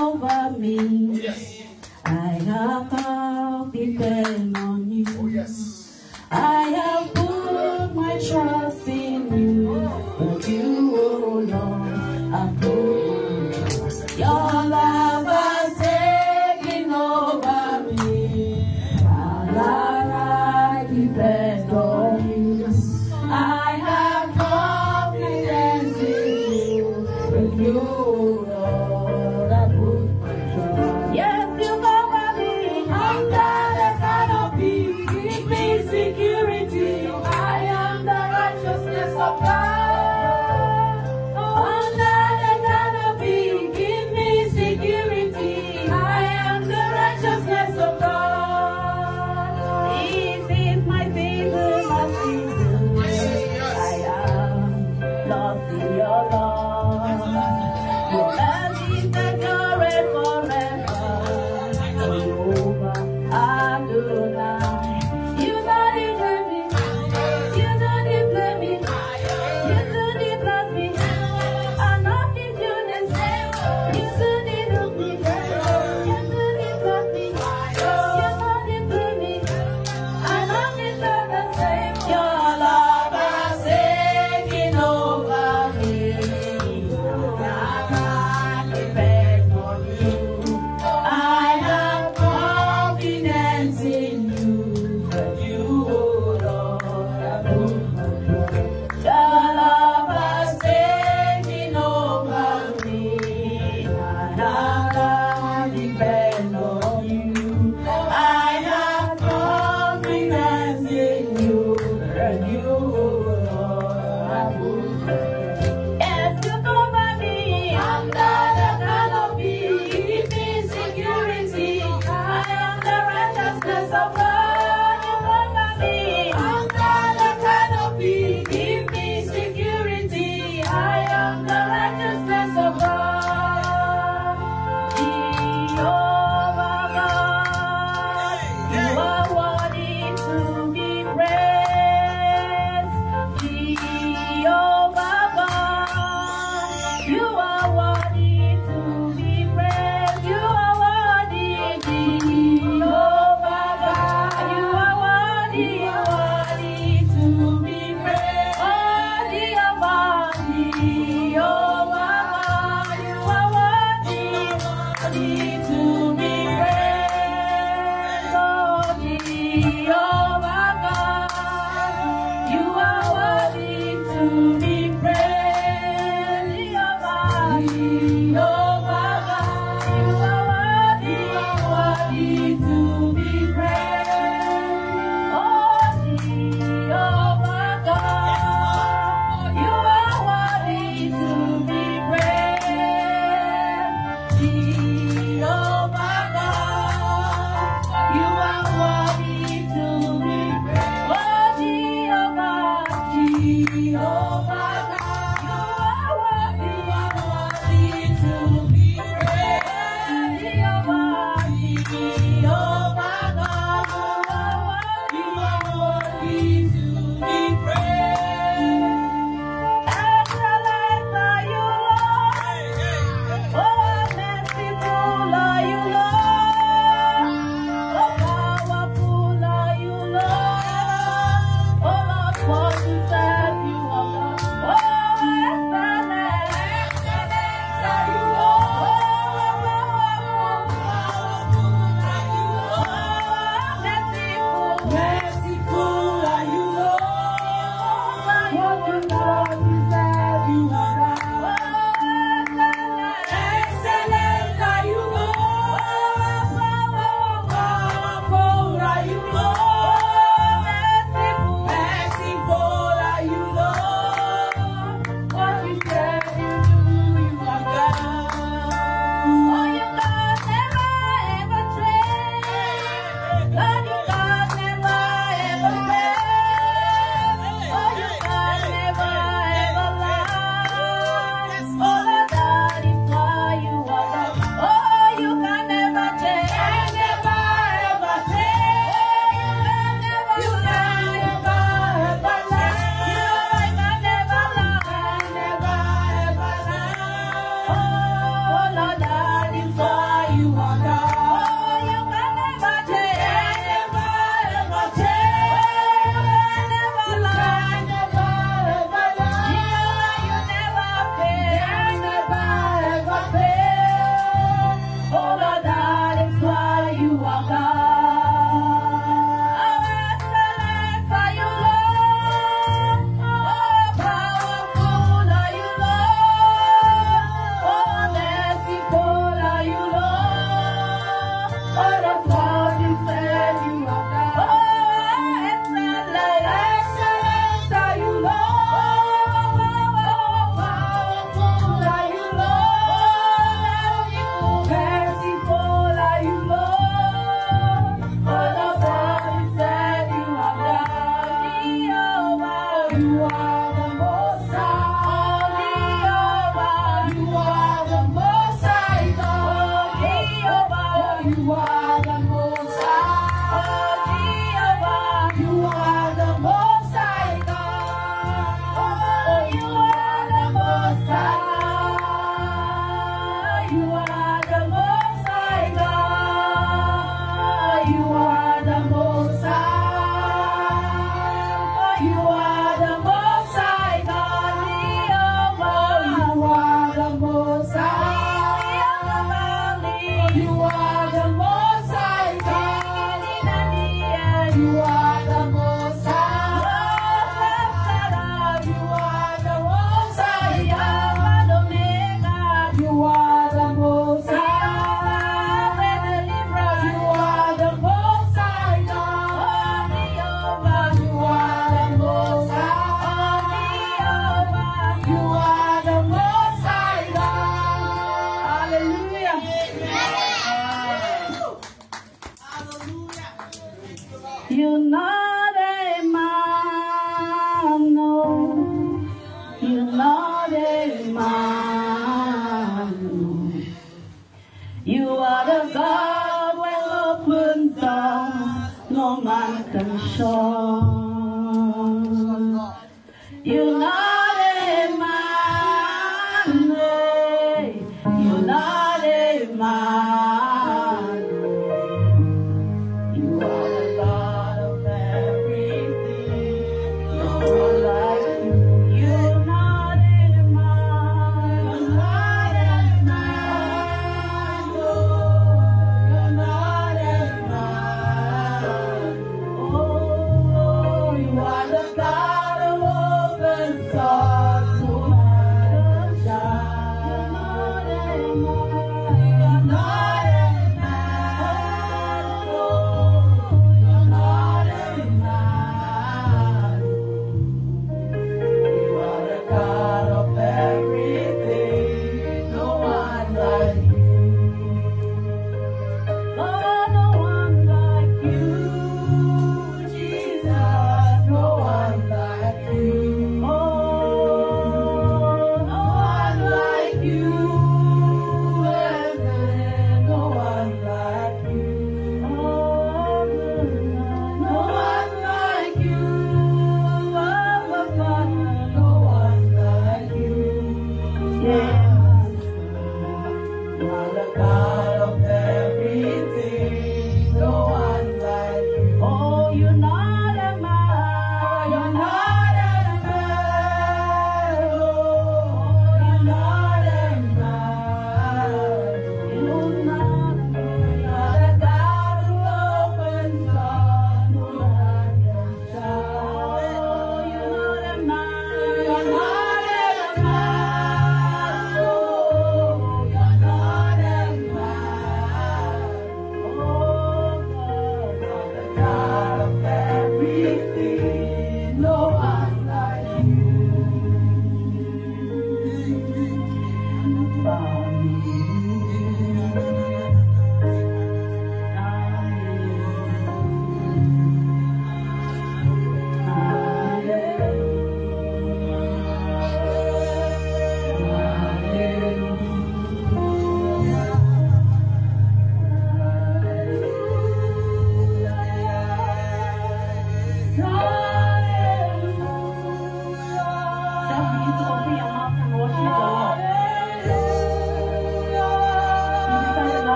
over me. Yes. I have all depend on you. Oh, yes. I have put my trust.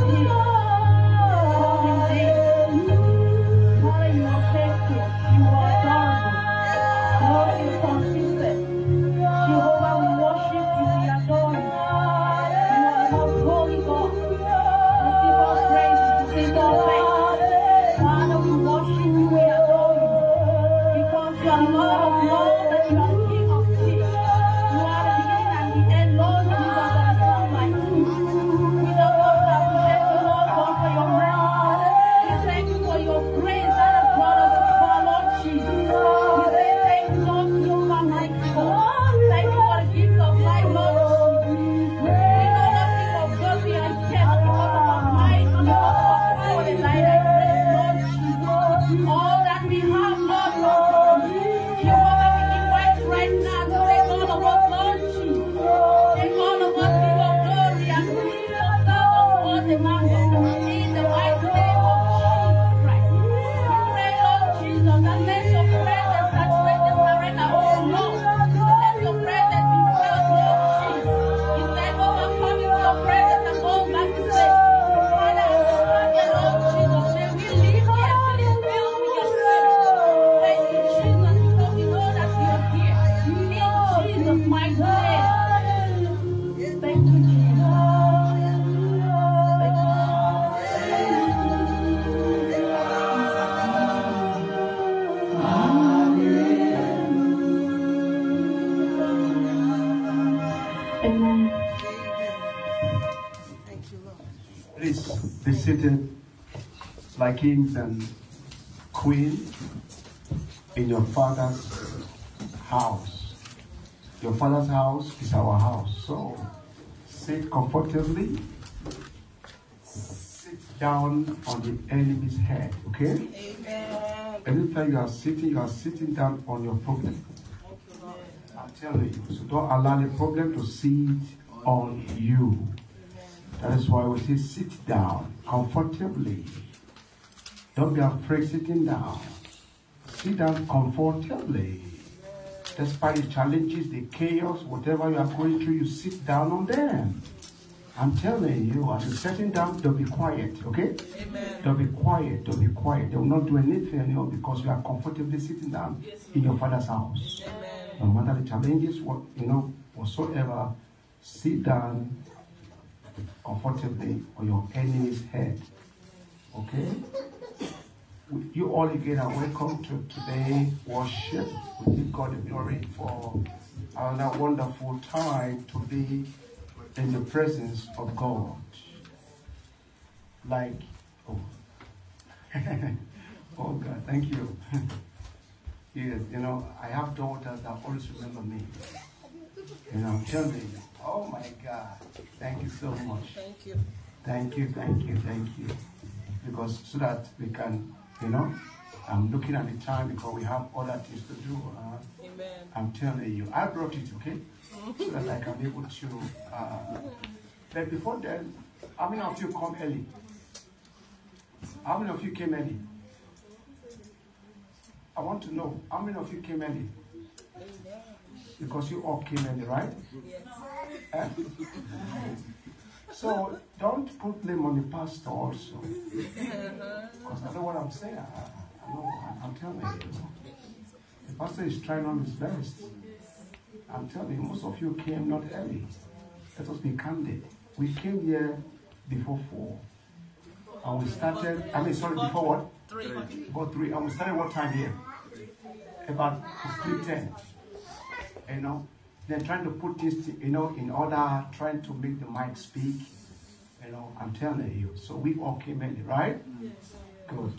Hallelujah. Kings and queens in your father's house. Your father's house is our house. So sit comfortably. Sit down on the enemy's head, okay? Amen. Anytime you are sitting, you are sitting down on your problem. I'm telling you. So don't allow the problem to sit on you. That is why we say sit down comfortably. Don't be afraid sitting down. Sit down comfortably. Despite the challenges, the chaos, whatever you are going through, you sit down on them. I'm telling you, as you're sitting down, don't be quiet, okay? Amen. Don't be quiet, don't be quiet. They will not do anything anymore because you are comfortably sitting down yes. in your father's house. Amen. No matter the challenges, what you know, whatsoever, sit down comfortably on your enemy's head. Okay? You all again are welcome to today worship. We give God the glory for another wonderful time to be in the presence of God. Like, oh, oh God, thank you. yes, you know, I have daughters that always remember me. You know, tell me, oh my God, thank you so much. Thank you. Thank you, thank you, thank you. Because so that we can you know, I'm looking at the time because we have other things to do. Uh, Amen. I'm telling you, I brought it, okay, so that I can be able to. Uh, but before then, how many of you come early? How many of you came early? I want to know how many of you came early? Because you all came early, right? Yes. So don't put blame on the pastor also. Because I know what I'm saying. I, I know, I'm telling you. The pastor is trying on his best. I'm telling you, most of you came not early. Let us be candid. We came here before four. And we started, I mean, sorry, before what? Three. Before three. And we started what time here? About 3.10. You know? They're trying to put this, you know, in order, trying to make the mic speak. You know, I'm telling you. So we all came in, right? Yes. Good.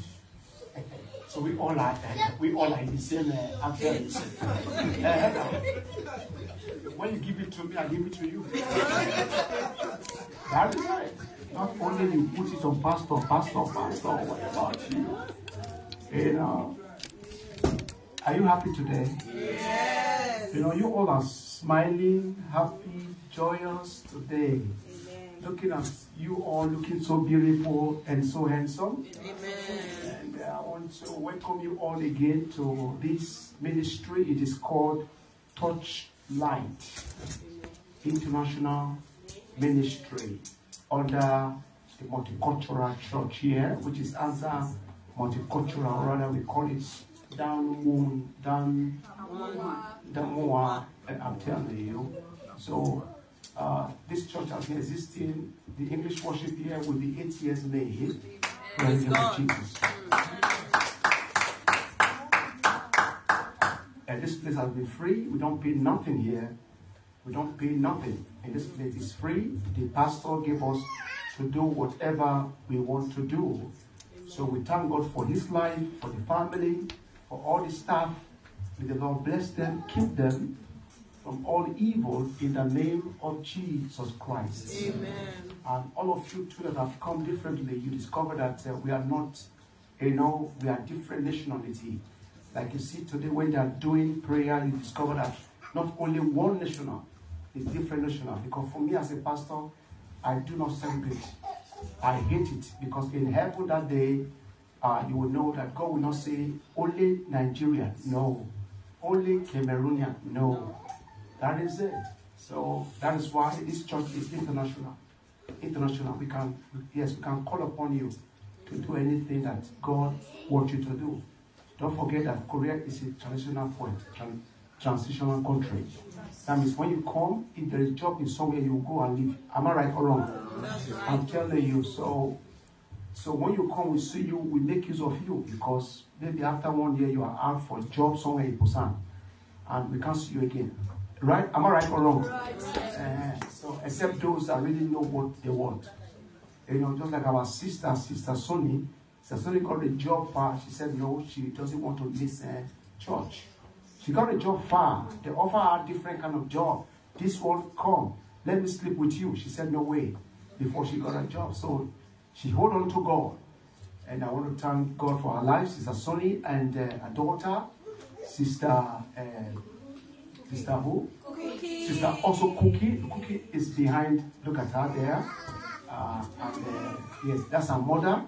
So we all are, we all are in the same. Uh, I'm telling you. when you give it to me, I give it to you. That is right. Not only you put it on pastor, pastor, pastor. What about you? You know. Are you happy today? Yes. You know, you all are smiling, happy, joyous today. Amen. Looking at you all looking so beautiful and so handsome. Amen. And uh, I want to welcome you all again to this ministry. It is called Touch Light. international ministry under the multicultural church here, which is Ansan multicultural, rather we call it down moon, down I'm telling you. So uh, this church has been existing. The English worship here will be eight years May. Praise Jesus. And this place has been free. We don't pay nothing here. We don't pay nothing. And this place is free. The pastor gave us to do whatever we want to do. So we thank God for his life, for the family, for all the staff. May the Lord bless them, keep them from all evil in the name of Jesus Christ. Amen. And all of you too that have come differently, you discover that uh, we are not, you know, we are different nationality. Like you see today when they are doing prayer, you discover that not only one national is different national. Because for me as a pastor, I do not celebrate. I hate it because in heaven that day, uh, you will know that God will not say only Nigerian, no. Only Cameroonian, no. That is it. So that is why this church is international. International. We can, yes, we can call upon you to do anything that God wants you to do. Don't forget that Korea is a transitional point, tran- transitional country. That means when you come, if there is job in somewhere, you go and live. Am I right or wrong? I'm telling you. So, so when you come, we see you, we make use of you because maybe after one year you are out for a job somewhere in Busan, and we can't see you again. Right? Am I right or wrong? Uh, so, except those that really know what they want. You know, just like our sister, Sister Sonny, Sister Sonny got a job far. She said no, she doesn't want to miss uh, church. She got a job far. They offer her different kind of job. This one, come, let me sleep with you. She said no way before she got a job. So she hold on to God. And I want to thank God for her life, Sister Sonny, and uh, her daughter, Sister, uh, Sister who? Cookie. Sister also Cookie. Cookie is behind. Look at her there. Uh, and uh, yes, that's her mother.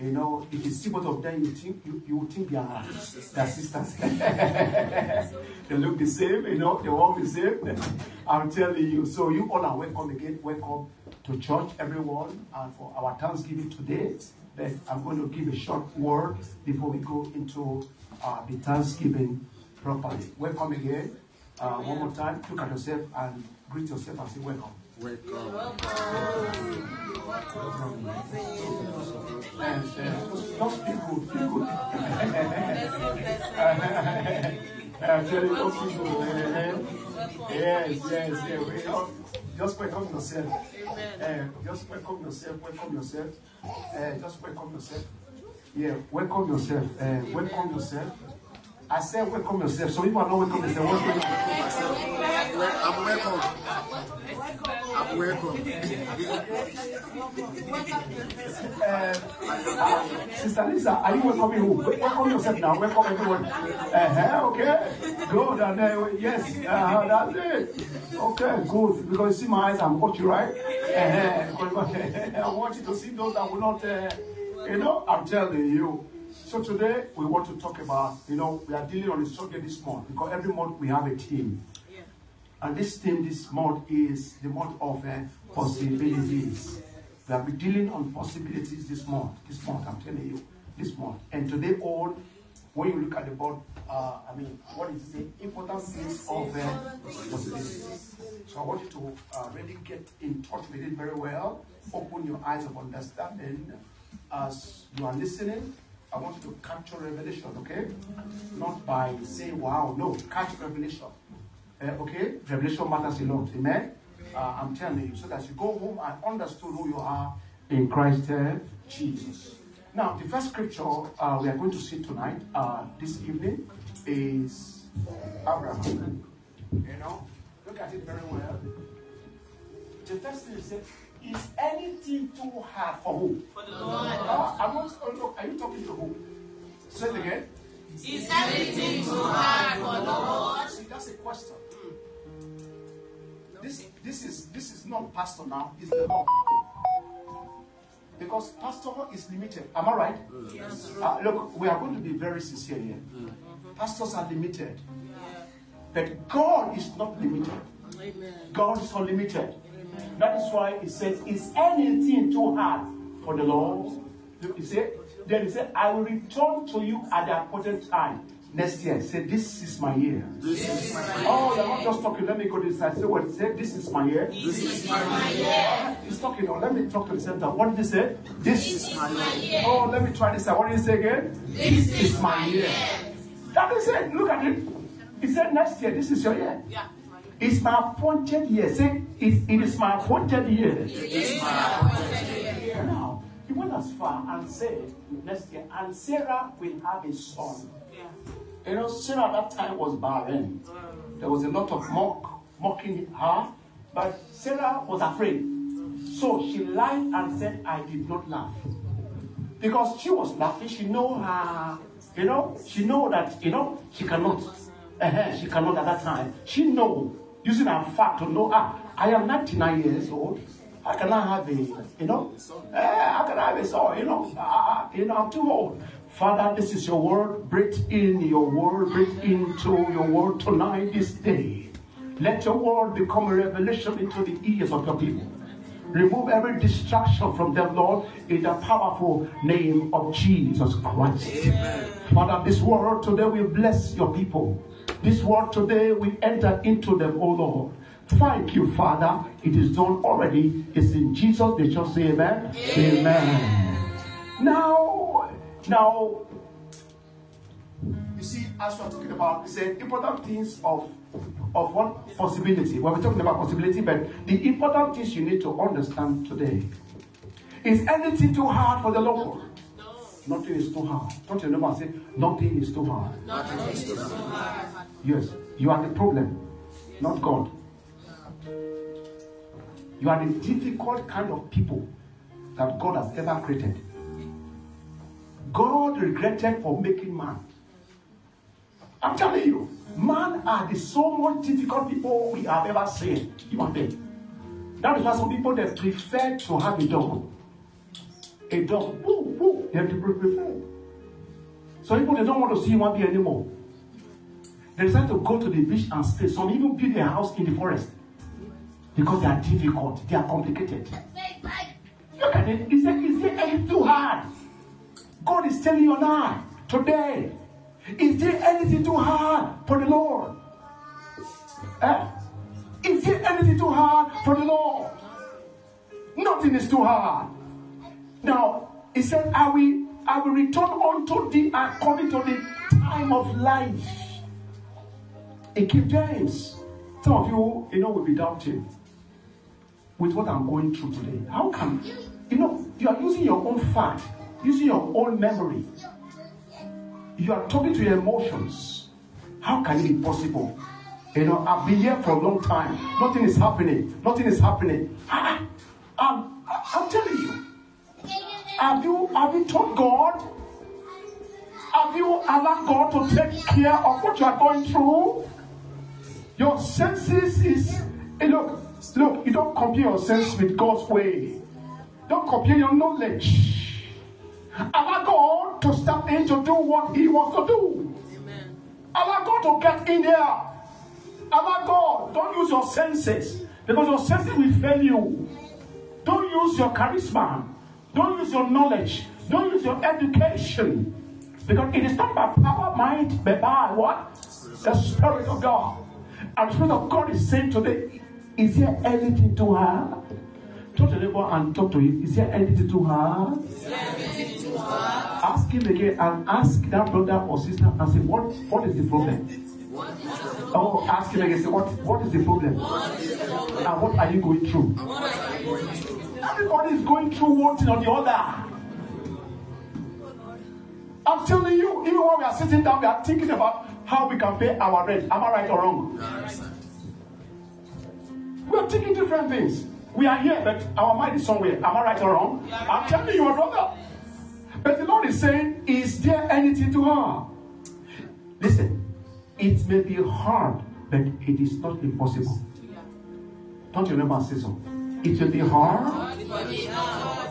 You know, if you see both of them, you think you, you would think they are their sisters. they look the same, you know, they all the same. I'm telling you. So you all are welcome again. Welcome to church, everyone, and for our Thanksgiving today. But I'm going to give a short word before we go into uh, the Thanksgiving properly. Welcome again. Uh, one more time, look at yourself and greet yourself and say welcome. And uh, just, just feel good, feel good. I'm telling you, just feel good. Yes, yes, yes. Just welcome yourself. Uh, just welcome yourself, welcome yourself. Uh, just welcome yourself. Yeah, welcome yourself. Uh, welcome yourself. I said welcome yourself. Some people are not welcome themselves. Welcome yourself. I'm welcome. I'm welcome. Uh, uh, Sister Lisa, are you welcoming who? Welcome yourself now. Welcome everyone. Uh-huh, okay. Good. And uh, yes, uh, that's it. Okay, good. Because you see my eyes, I'm watching, right? Uh-huh. I want you to see those that will not, uh, you know, I'm telling you. So today we want to talk about, you know, we are dealing on the subject this month because every month we have a theme. And this theme this month is the month of uh, possibilities. We have been dealing on possibilities this month. This month, I'm telling you, this month. And today all, when you look at the board, uh, I mean, what is the important piece of uh, possibilities? So I want you to uh, really get in touch with it very well. Open your eyes of understanding as you are listening. I want you to capture revelation, okay? Not by saying, wow, no, catch revelation. Uh, okay? Revelation matters a lot. Amen? Uh, I'm telling you, so that you go home and understand who you are in Christ uh, Jesus. Now, the first scripture uh, we are going to see tonight, uh, this evening, is Abraham. You know, look at it very well. The first thing is, is anything too hard for who? For the Lord. Uh, I'm not, oh, look, are you talking to who? Say it again. Is anything too hard for the Lord? See, that's a question. This, this is this is not pastor now, it's the Lord. Because pastor is limited. Am I right? Yes. Uh, look, we are going to be very sincere here. Pastors are limited. But God is not limited. God is unlimited. That is why it says, Is anything too hard for the Lord? He said, then he said, I will return to you at the appointed time next year. Say, this is my year. This is my year. Oh, you're not just talking. Let me go to this side. Say what he said. This is my year. This is my year. He's talking. Oh, let me talk to the center. What did he say? This is my year. Oh, let me try this side. What did he say again? This is my year. That is it. Look at it. He said next year, this is your year. Yeah. It's my appointed year. Say, it, it is my appointed year. It is my appointed year. Now, he went as far and said next year, and Sarah will have a son. Yeah. You know, Sarah at that time was barren. There was a lot of mock, mocking her, but Sarah was afraid. So she lied and said, I did not laugh. Because she was laughing, she know her, you know, she know that, you know, she cannot. uh she cannot at that time. She know, using our fact to know, ah, I am 99 years old. I have a, you know, eh, I have a son, you know, ah, you know, I'm too old. Father, this is your word. Breathe in your word. Breathe into your word tonight, this day. Let your word become a revelation into the ears of your people. Remove every distraction from them, Lord, in the powerful name of Jesus Christ. Father, this word today will bless your people. This word today we enter into them, oh Lord. Thank you, Father. It is done already. It's in Jesus. They just say amen. Amen. Now, now, you see, as we're talking about, it's an important things of of what possibility. Well, we're talking about possibility, but the important things you need to understand today is anything too hard for the Lord? Nothing is too hard. Don't you never say nothing is too hard? Nothing is too hard. Yes, you are the problem, not God. You are the difficult kind of people that God has ever created. God regretted for making man. I'm telling you, man are the so much difficult people we have ever seen. Human being. That is why some people they prefer to have a dog. A dog. Woo, woo. They prefer. Some people they don't want to see one being anymore. They decide to go to the beach and stay. Some even build a house in the forest because they are difficult, they are complicated. Look at it. Is there, is there anything too hard? God is telling you now, today, is there anything too hard for the Lord? Eh? Is there anything too hard for the Lord? Nothing is too hard. Now, he said, I will, I will return unto thee according to the time of life. In King James, some of you, you know, will be doubting with what I'm going through today. How come, you know, you are using your own fact, using your own memory. You are talking to your emotions. How can it be possible? You know, I've been here for a long time. Nothing is happening. Nothing is happening. I, I'm, I'm telling you. Have you have you told God? Have you allowed God to take care of what you are going through? Your senses is hey, look, look, you don't compare your sense with God's way. Don't compare your knowledge. Allow God to step in to do what He wants to do. Allow God to get in there. Allow God. Don't use your senses because your senses will fail you. Don't use your charisma. Don't use your knowledge. Don't use your education. Because it is not by power, might, but by what? The Spirit of God. And the Spirit of God is saying today, is there anything to her? Talk to neighbor and talk to him. Is there anything to her? Ask him again and ask that brother or sister and say, what, what is the problem? Oh, ask him again. Say, what, what is the problem? And what are you going through? Everybody is going through one thing or the other. I'm telling you, even when we are sitting down, we are thinking about how we can pay our rent. Am I right or wrong? We are thinking different things. We are here, but our mind is somewhere. Am I right or wrong? I'm telling you, brother. But the Lord is saying, Is there anything too hard? Listen, it may be hard, but it is not impossible. Don't you remember so? It will be hard,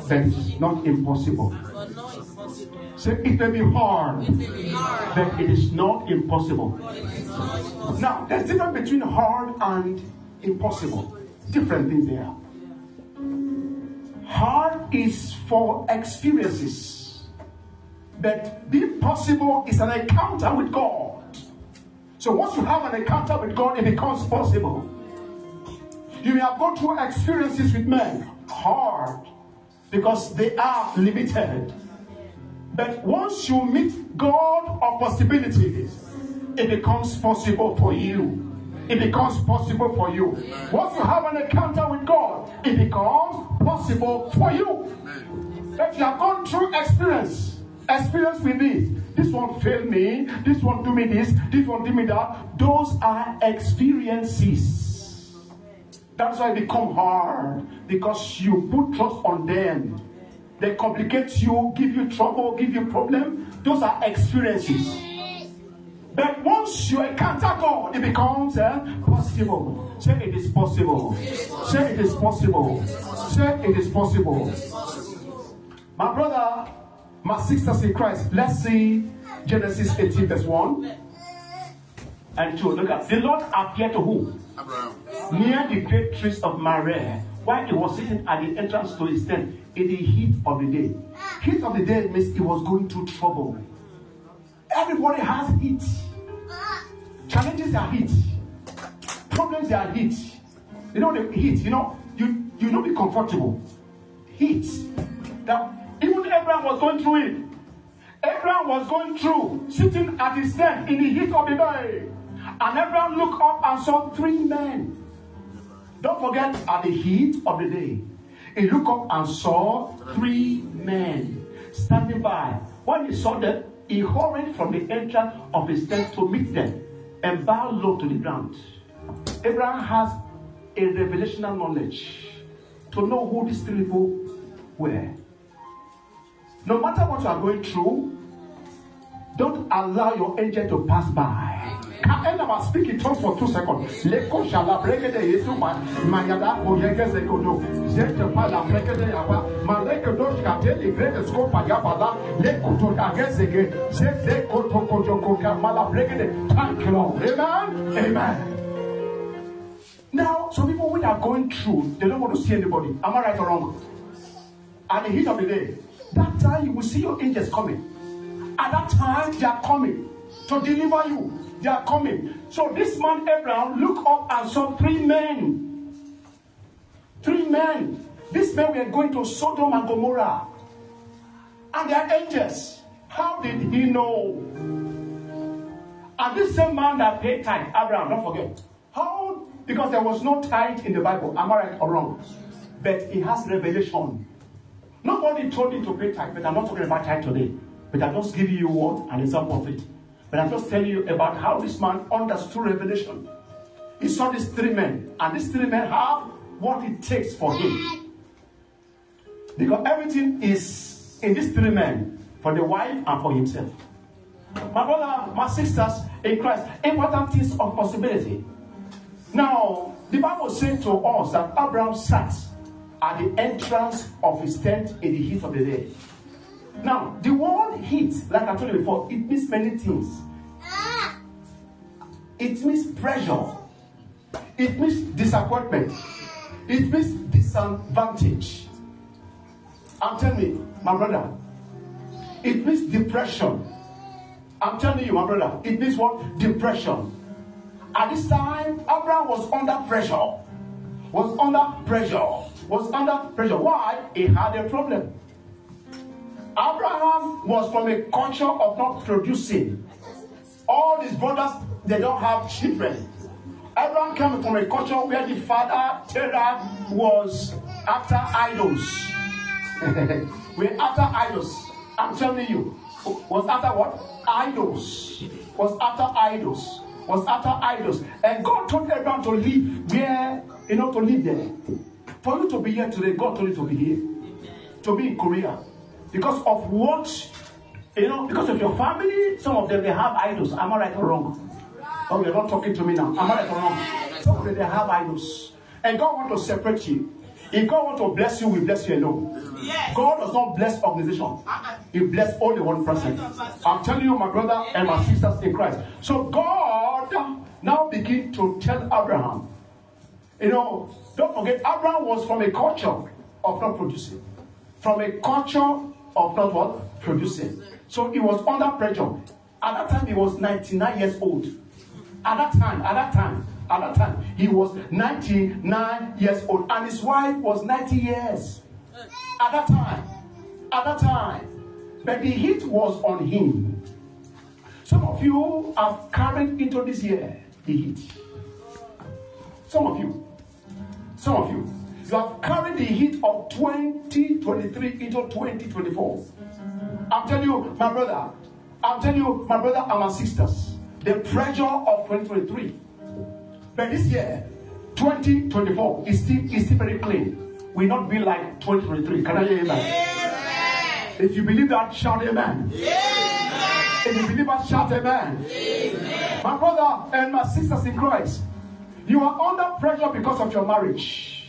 but not impossible. Say it may be hard, but it is not impossible. Now, there's difference between hard and impossible. Different things there. Hard is for experiences, but being possible is an encounter with God. So once you have an encounter with God, it becomes possible. You may have gone through experiences with men, hard, because they are limited. But once you meet God of possibilities, it becomes possible for you. It becomes possible for you. Once you have an encounter with God, it becomes possible for you. If you have gone through experience, experience with this, this one failed me, this one do me this, this one do me that. Those are experiences. That's why it become hard because you put trust on them. They complicate you, give you trouble, give you problem. Those are experiences. But once you encounter God, it becomes uh, possible. Say it is possible. Say it is possible. Say it is possible. My brother, my sisters in Christ, let's see Genesis 18, verse 1 and 2. Look at the Lord appeared to who? Abraham. Near the great trees of Mamre, while he was sitting at the entrance to his tent in the heat of the day. Heat of the day means he was going through trouble. Everybody has heat. Challenges are heat. Problems are heat. You know the heat, you know, you you don't be comfortable. Heat. That even Abraham was going through it. Abraham was going through, sitting at his tent in the heat of the day. And Abraham looked up and saw three men. Don't forget, at the heat of the day, he looked up and saw three men standing by. When he saw them, he hurried from the entrance of his tent to meet them and bowed low to the ground. Abraham has a revelational knowledge to know who these three people were. No matter what you are going through, don't allow your angel to pass by. Can anyone speak in tongues for two seconds? Leko shala yesu ma mayada oyege zekodo. Zete pa la breke de koto. Thank you Lord. Amen. Amen. Now, some people when they are going through, they don't want to see anybody. Am I right or wrong? At the heat of the day, that time you will see your angels coming. At that time, they are coming to deliver you. They are coming. So this man Abraham looked up and saw three men. Three men. These men were going to Sodom and Gomorrah. And they are angels. How did he know? And this same man that paid tithe, Abraham, don't forget. How? Because there was no tithe in the Bible. Am I right or wrong? But he has revelation. Nobody told him to pay tithe, but I'm not talking about tithe today. But I'm just giving you what an example of it. But I'm just telling you about how this man understood revelation. He saw these three men, and these three men have what it takes for him. Because everything is in these three men for the wife and for himself. My brother, my sisters in Christ, important things of possibility. Now, the Bible says to us that Abraham sat at the entrance of his tent in the heat of the day. Now, the word heat, like I told you before, it means many things. It means pressure. It means disappointment. It means disadvantage. I'm telling you, my brother. It means depression. I'm telling you, my brother. It means what? Depression. At this time, Abraham was under pressure. Was under pressure. Was under pressure. Why? He had a problem. Abraham was from a culture of not producing. All his brothers, they don't have children. Abraham came from a culture where the father, Terah, was after idols. We're after idols. I'm telling you. Was after what? Idols. Was after idols. Was after idols. And God told Abraham to live where, you know, to live there. For you to be here today, God told you to be here. To be in Korea. Because of what, you know, because of your family, some of them they have idols. Am I right or wrong? Oh, you're not talking to me now. Am I right or wrong? Some of them they have idols. And God want to separate you. If God want to bless you, we bless you alone. Yes. God does not bless organization. Uh-uh. He bless only one person. I'm telling you, my brother and my sisters in Christ. So God now begin to tell Abraham, You know, don't forget, Abraham was from a culture of not producing. From a culture of not what? Producing. So he was under pressure. At that time, he was 99 years old. At that time, at that time, at that time, he was 99 years old, and his wife was 90 years. At that time, at that time, but the heat was on him. Some of you have carried into this year the heat. Some of you, some of you, you have carried the heat of 2023 into 2024. I'm telling you, my brother, I'm telling you, my brother and my sisters, the pressure of 2023. But this year, 2024 is still, is still very clean. Will not be like 2023. Can I hear amen? amen. If you believe that, shout amen. amen. If you believe that, shout amen. amen. My brother and my sisters in Christ, you are under pressure because of your marriage.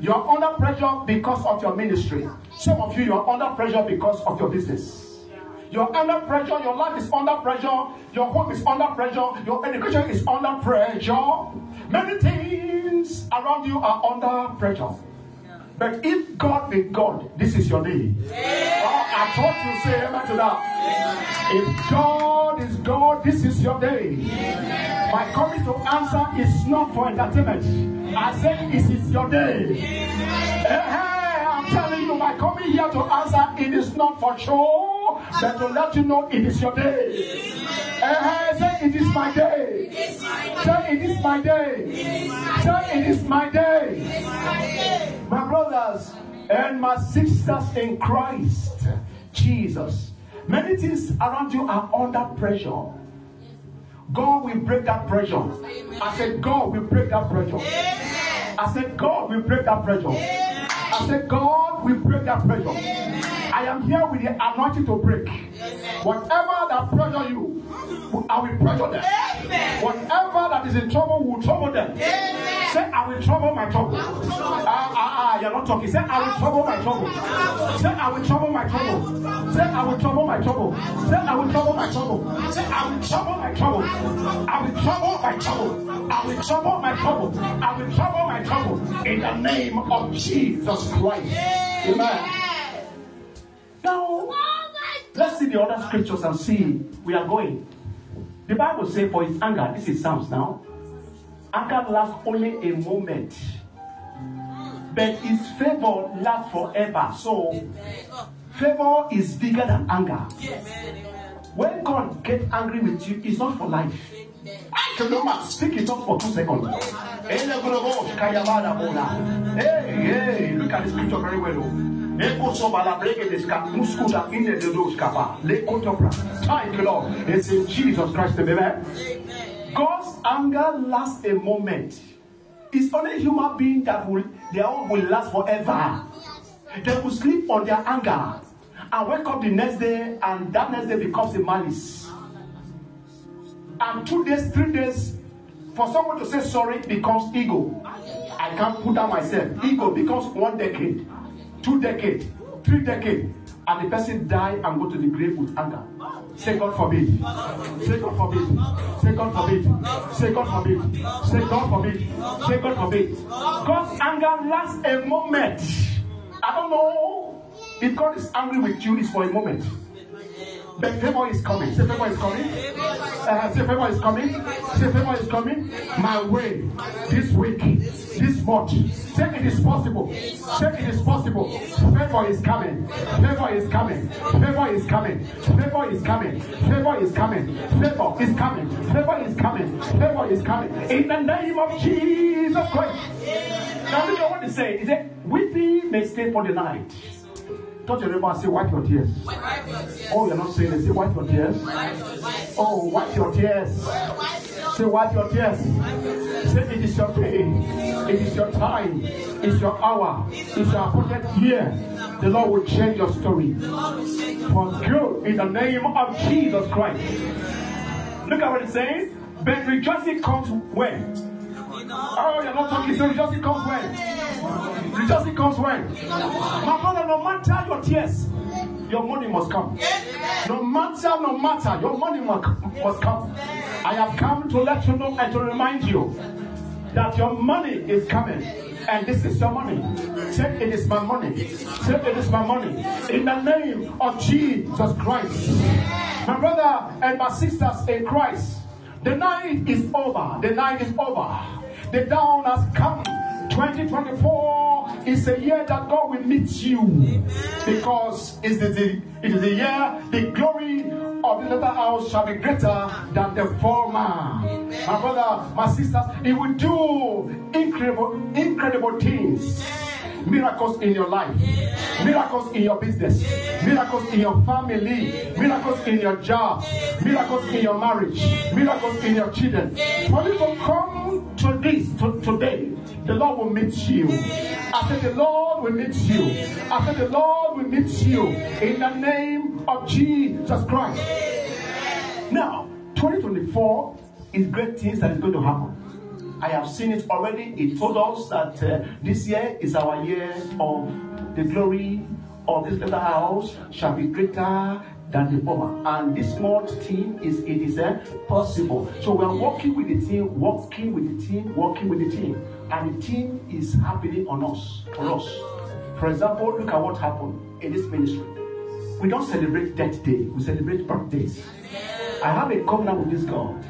You are under pressure because of your ministry. Some of you, you are under pressure because of your business. You're under pressure. Your life is under pressure. Your home is under pressure. Your education is under pressure. Many things around you are under pressure. But if God be God, this is your day. Yeah. Oh, I thought you say amen to that. Yeah. If God is God, this is your day. Yeah. My coming to Ansan is not for entertainment. I say this is your day. Hey, I'm telling you, my coming here to Ansan it is not for show that to let you know it is your day. Uh, say it is my day. Say it is my day. Say it is my day. My brothers and my sisters in Christ, Jesus. Many things around you are under pressure. God will break that pressure. I said, God will break that pressure. I said, God will break that pressure. I said, God we break that pressure. I am here with the anointing to break. Whatever that pressure you, I will pressure them. Whatever that is in trouble will trouble them. Say, I will trouble my trouble. Ah, ah, ah, you're not talking. Say, I will trouble my trouble. Say, I will trouble my trouble. Say, I will trouble my trouble. Say, I will trouble my trouble. Say, I will trouble my trouble. I will trouble my trouble. I will trouble my trouble. I will trouble my trouble. In the name of Jesus Christ. Amen. Now, let's see the other scriptures and see we are going. The Bible says, for his anger, this is Psalms now, anger lasts only a moment, but his favor lasts forever. So, favor is bigger than anger. When God gets angry with you, it's not for life. I speak it up for two seconds. Hey, hey, look at the scripture very well. Thank you, Lord. It's in Jesus Christ, amen. God's anger lasts a moment. It's only human being that will their own will last forever. They will sleep on their anger and wake up the next day, and that next day becomes a malice. And two days, three days, for someone to say sorry becomes ego. I can't put down myself. Ego becomes one decade two decades, three decades, and the person die and go to the grave with anger. Say God forbid. Say God forbid. Say God forbid. Say God forbid. Say God forbid. Say God forbid. God's anger lasts a moment. I don't know if God is angry with you, it's for a moment. But favor is coming. Say favor is coming. Uh, say favor is coming. Say favor is coming. My way this week, this month. Say it is possible. Say it is possible. Favor is coming. Favor is coming. Favor is coming. Favor is coming. Favor is coming. Favor is coming. Favor is coming. Favor is coming. In the name of Jesus Christ. Now look at what they say. He said, weeping may stay for the night. Touch your neighbor and say, wipe your tears. Oh, you're not saying it. Say, wipe your tears. Oh, wipe your tears. Say, wipe your tears. Say, it is your day. It is your time. It's your hour. It's your appointed year. The Lord will change your story for good in the name of Jesus Christ. Look at what it's saying. But rejoicing comes when? Oh, you're not talking. So rejoicing comes when? Rejoicing comes when? My brother, no matter your tears, your money must come. No matter, no matter, your money must, must come. I have come to let you know and to remind you that your money is coming. And this is your money. Say, it is my money. Say, it is my money. In the name of Jesus Christ. My brother and my sisters in Christ, the night is over. The night is over. The dawn has come. 2024 is a year that God will meet you because it's the, it is the year the glory of the latter house shall be greater than the former. My brother, my sisters, He will do incredible, incredible things miracles in your life, miracles in your business, miracles in your family, miracles in your job, miracles in your marriage, miracles in your children. For you come to this to, today, the Lord will meet you. I said, The Lord will meet you. I said, The Lord will meet you in the name of Jesus Christ. Now, 2024 is great things that is going to happen. I have seen it already. It told us that uh, this year is our year of the glory of this little house shall be greater than the former. And this month's team is it is uh, possible. So we are working with the team, working with the team, working with the team, and the team is happening on us, for us. For example, look at what happened in this ministry. We don't celebrate death day; we celebrate birthdays. I have a covenant with this God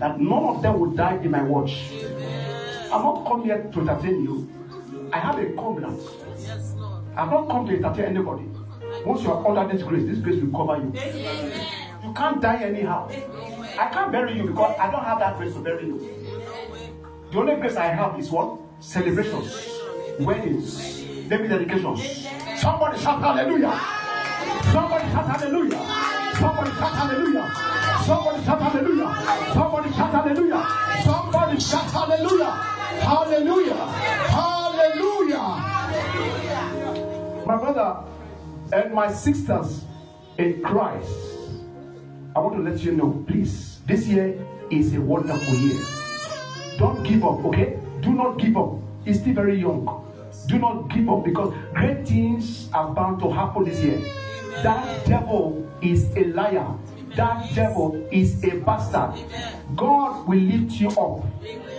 that none of them will die in my watch. I'm not come here to entertain you. I have a covenant. I've not come to entertain anybody. Once you are under this grace, this grace will cover you. You can't die anyhow. I can't bury you because I don't have that grace to bury you. The only grace I have is what? Celebrations, weddings, baby dedications. Somebody shout hallelujah. Somebody shout hallelujah. Somebody shout hallelujah. Somebody shout hallelujah. Somebody shout hallelujah. Somebody shout hallelujah. Hallelujah. Hallelujah. My brother and my sisters in Christ, I want to let you know, please, this year is a wonderful year. Don't give up, okay? Do not give up. It's still very young. Do not give up because great things are bound to happen this year. That devil is a liar. That devil is a bastard. God will lift you up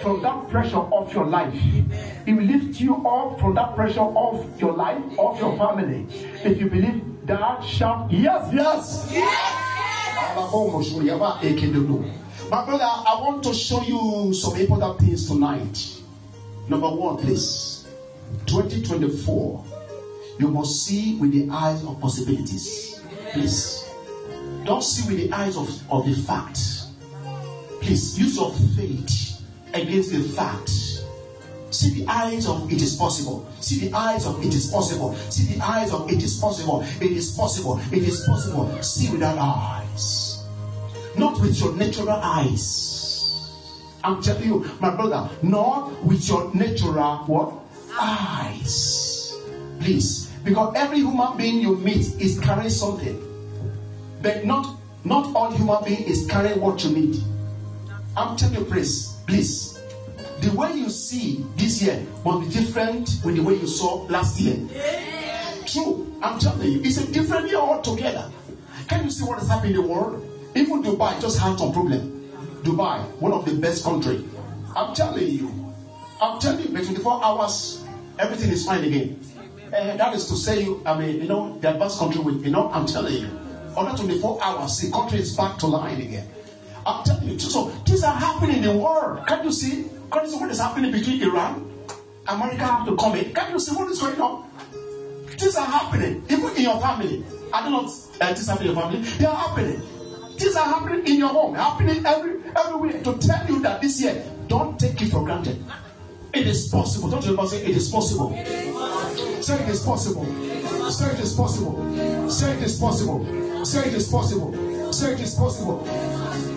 from that pressure of your life. He will lift you up from that pressure of your life, of your family. If you believe that, shout yes, yes. Yes. My brother, I want to show you some important things tonight. Number one, please. 2024 you must see with the eyes of possibilities. Please. Don't see with the eyes of, of the fact. Please use your faith against the fact. See the eyes of it is possible. See the eyes of it is possible. See the eyes of it is possible. It is possible. It is possible. See with that eyes. Not with your natural eyes. I'm telling you, my brother, not with your natural what? Eyes. Please because every human being you meet is carrying something. But not not all human being is carrying what you need. I'm telling you, please, please. The way you see this year will be different with the way you saw last year. True, I'm telling you, it's a different year altogether. Can you see what is happening in the world? Even Dubai just had some problem. Dubai, one of the best country. I'm telling you, I'm telling you, 24 hours, everything is fine again. Uh, that is to say, I mean, you know, the advanced country you know, I'm telling you, under 24 hours, the country is back to line again. I'm telling you, so things are happening in the world. Can you see? Can you see what is happening between Iran? America have to come in. Can you see what is going on? Things are happening, even in your family. I do not uh, things happen in your family. They are happening. Things are happening in your home, happening every everywhere. To tell you that this year, don't take it for granted. It is possible. Don't you say. It is possible. Say it is possible. Say it is possible. Say it is possible. Say it is possible. Say it is possible.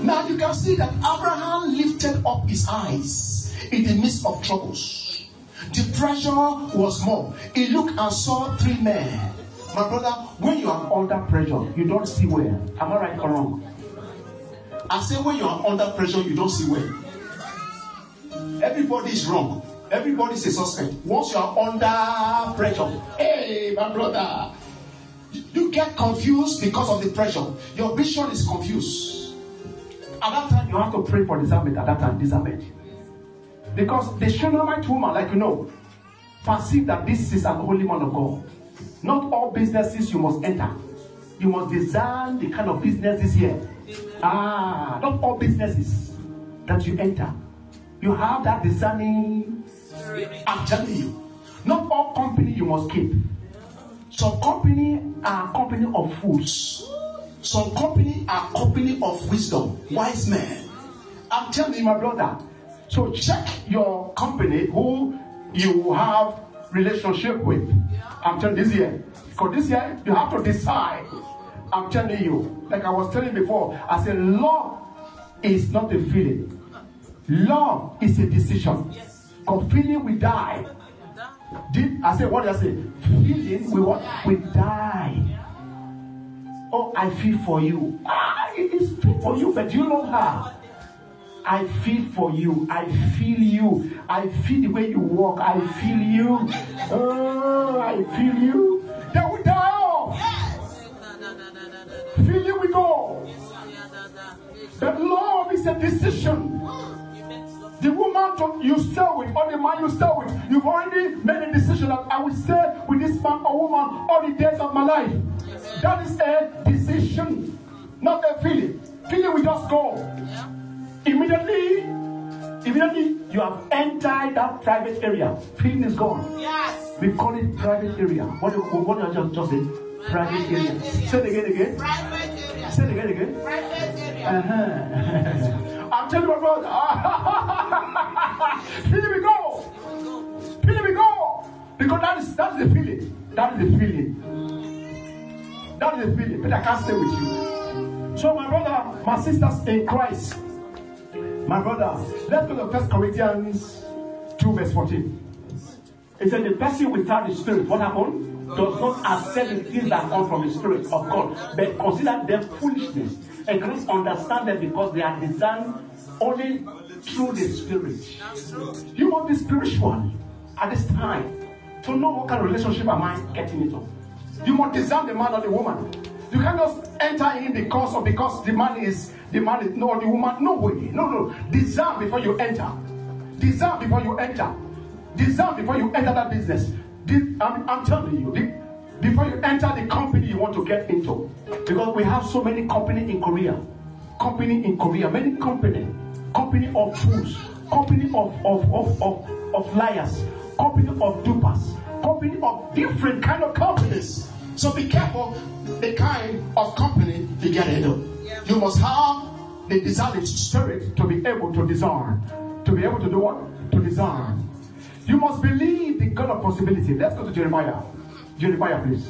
Now you can see that Abraham lifted up his eyes in the midst of troubles. The pressure was more. He looked and saw three men. My brother, when you are under pressure, you don't see where. Am I right or wrong? I say when you are under pressure, you don't see where. Everybody is wrong. Everybody is a suspect. Once you are under pressure, hey, my brother, you get confused because of the pressure. Your vision is confused. At that time, you have to pray for discernment. At that time, discernment. Because the Shunammite woman, like you know, perceive that this is an holy man of God. Not all businesses you must enter. You must design the kind of business this year. Ah, not all businesses that you enter. You have that designing. I'm telling you. Not all company you must keep. Some company are company of fools. Some company are company of wisdom, wise men. I'm telling you, my brother. So check your company who you have relationship with. I'm telling you this year. Because this year you have to decide. I'm telling you, like I was telling before, I said love is not a feeling. Love is a decision. Because feeling will die. Did I say what did I say? Feeling we what? We die. Oh, I feel for you. Ah, it is feel for you, but you know her. I feel for you. I feel you. I feel the way you walk. I feel you. Oh, I feel you. Then we die off. Feeling we go. But love is a decision. The woman to, you stay with, or the man you stay with, you've already made a decision that I will stay with this man or woman all the days of my life. That is a decision, not a feeling. Feeling we just go. Immediately, immediately you have entered that private area. Feeling is gone. Yes. We call it private area. What do you, what you just, just say? Private area. Say it again, again. Private area. Say it again, again. Private area. Uh-huh. I'm telling my brother. Feeling we go. Feeling we go. Because that is that's the feeling. That is the feeling. That is the feeling. But I can't stay with you. So, my brother, my sisters in Christ, my brother, let's go to First Corinthians 2, verse 14. It said, The person without the spirit, what happened? Does not accept the things that come from the spirit of God, but consider them foolishness and cannot understand them because they are designed only through the spirit. You must be spiritual at this time to know what kind of relationship am I getting into. You must discern the man or the woman. You can't just enter in because of because the man is the man is no the woman. No way. No, no. Discern before you enter. Discern before you enter. Discern before you enter that business. I'm, I'm telling you, before you enter the company you want to get into. Because we have so many company in Korea. Company in Korea, many company. Company of fools, company of of, of, of, of liars, company of dupers, company of different kind of companies. So be careful the kind of company you get into. You must have the discerning spirit to be able to discern. To be able to do what? To discern. You must believe the God of possibility. Let's go to Jeremiah. Jeremiah, please.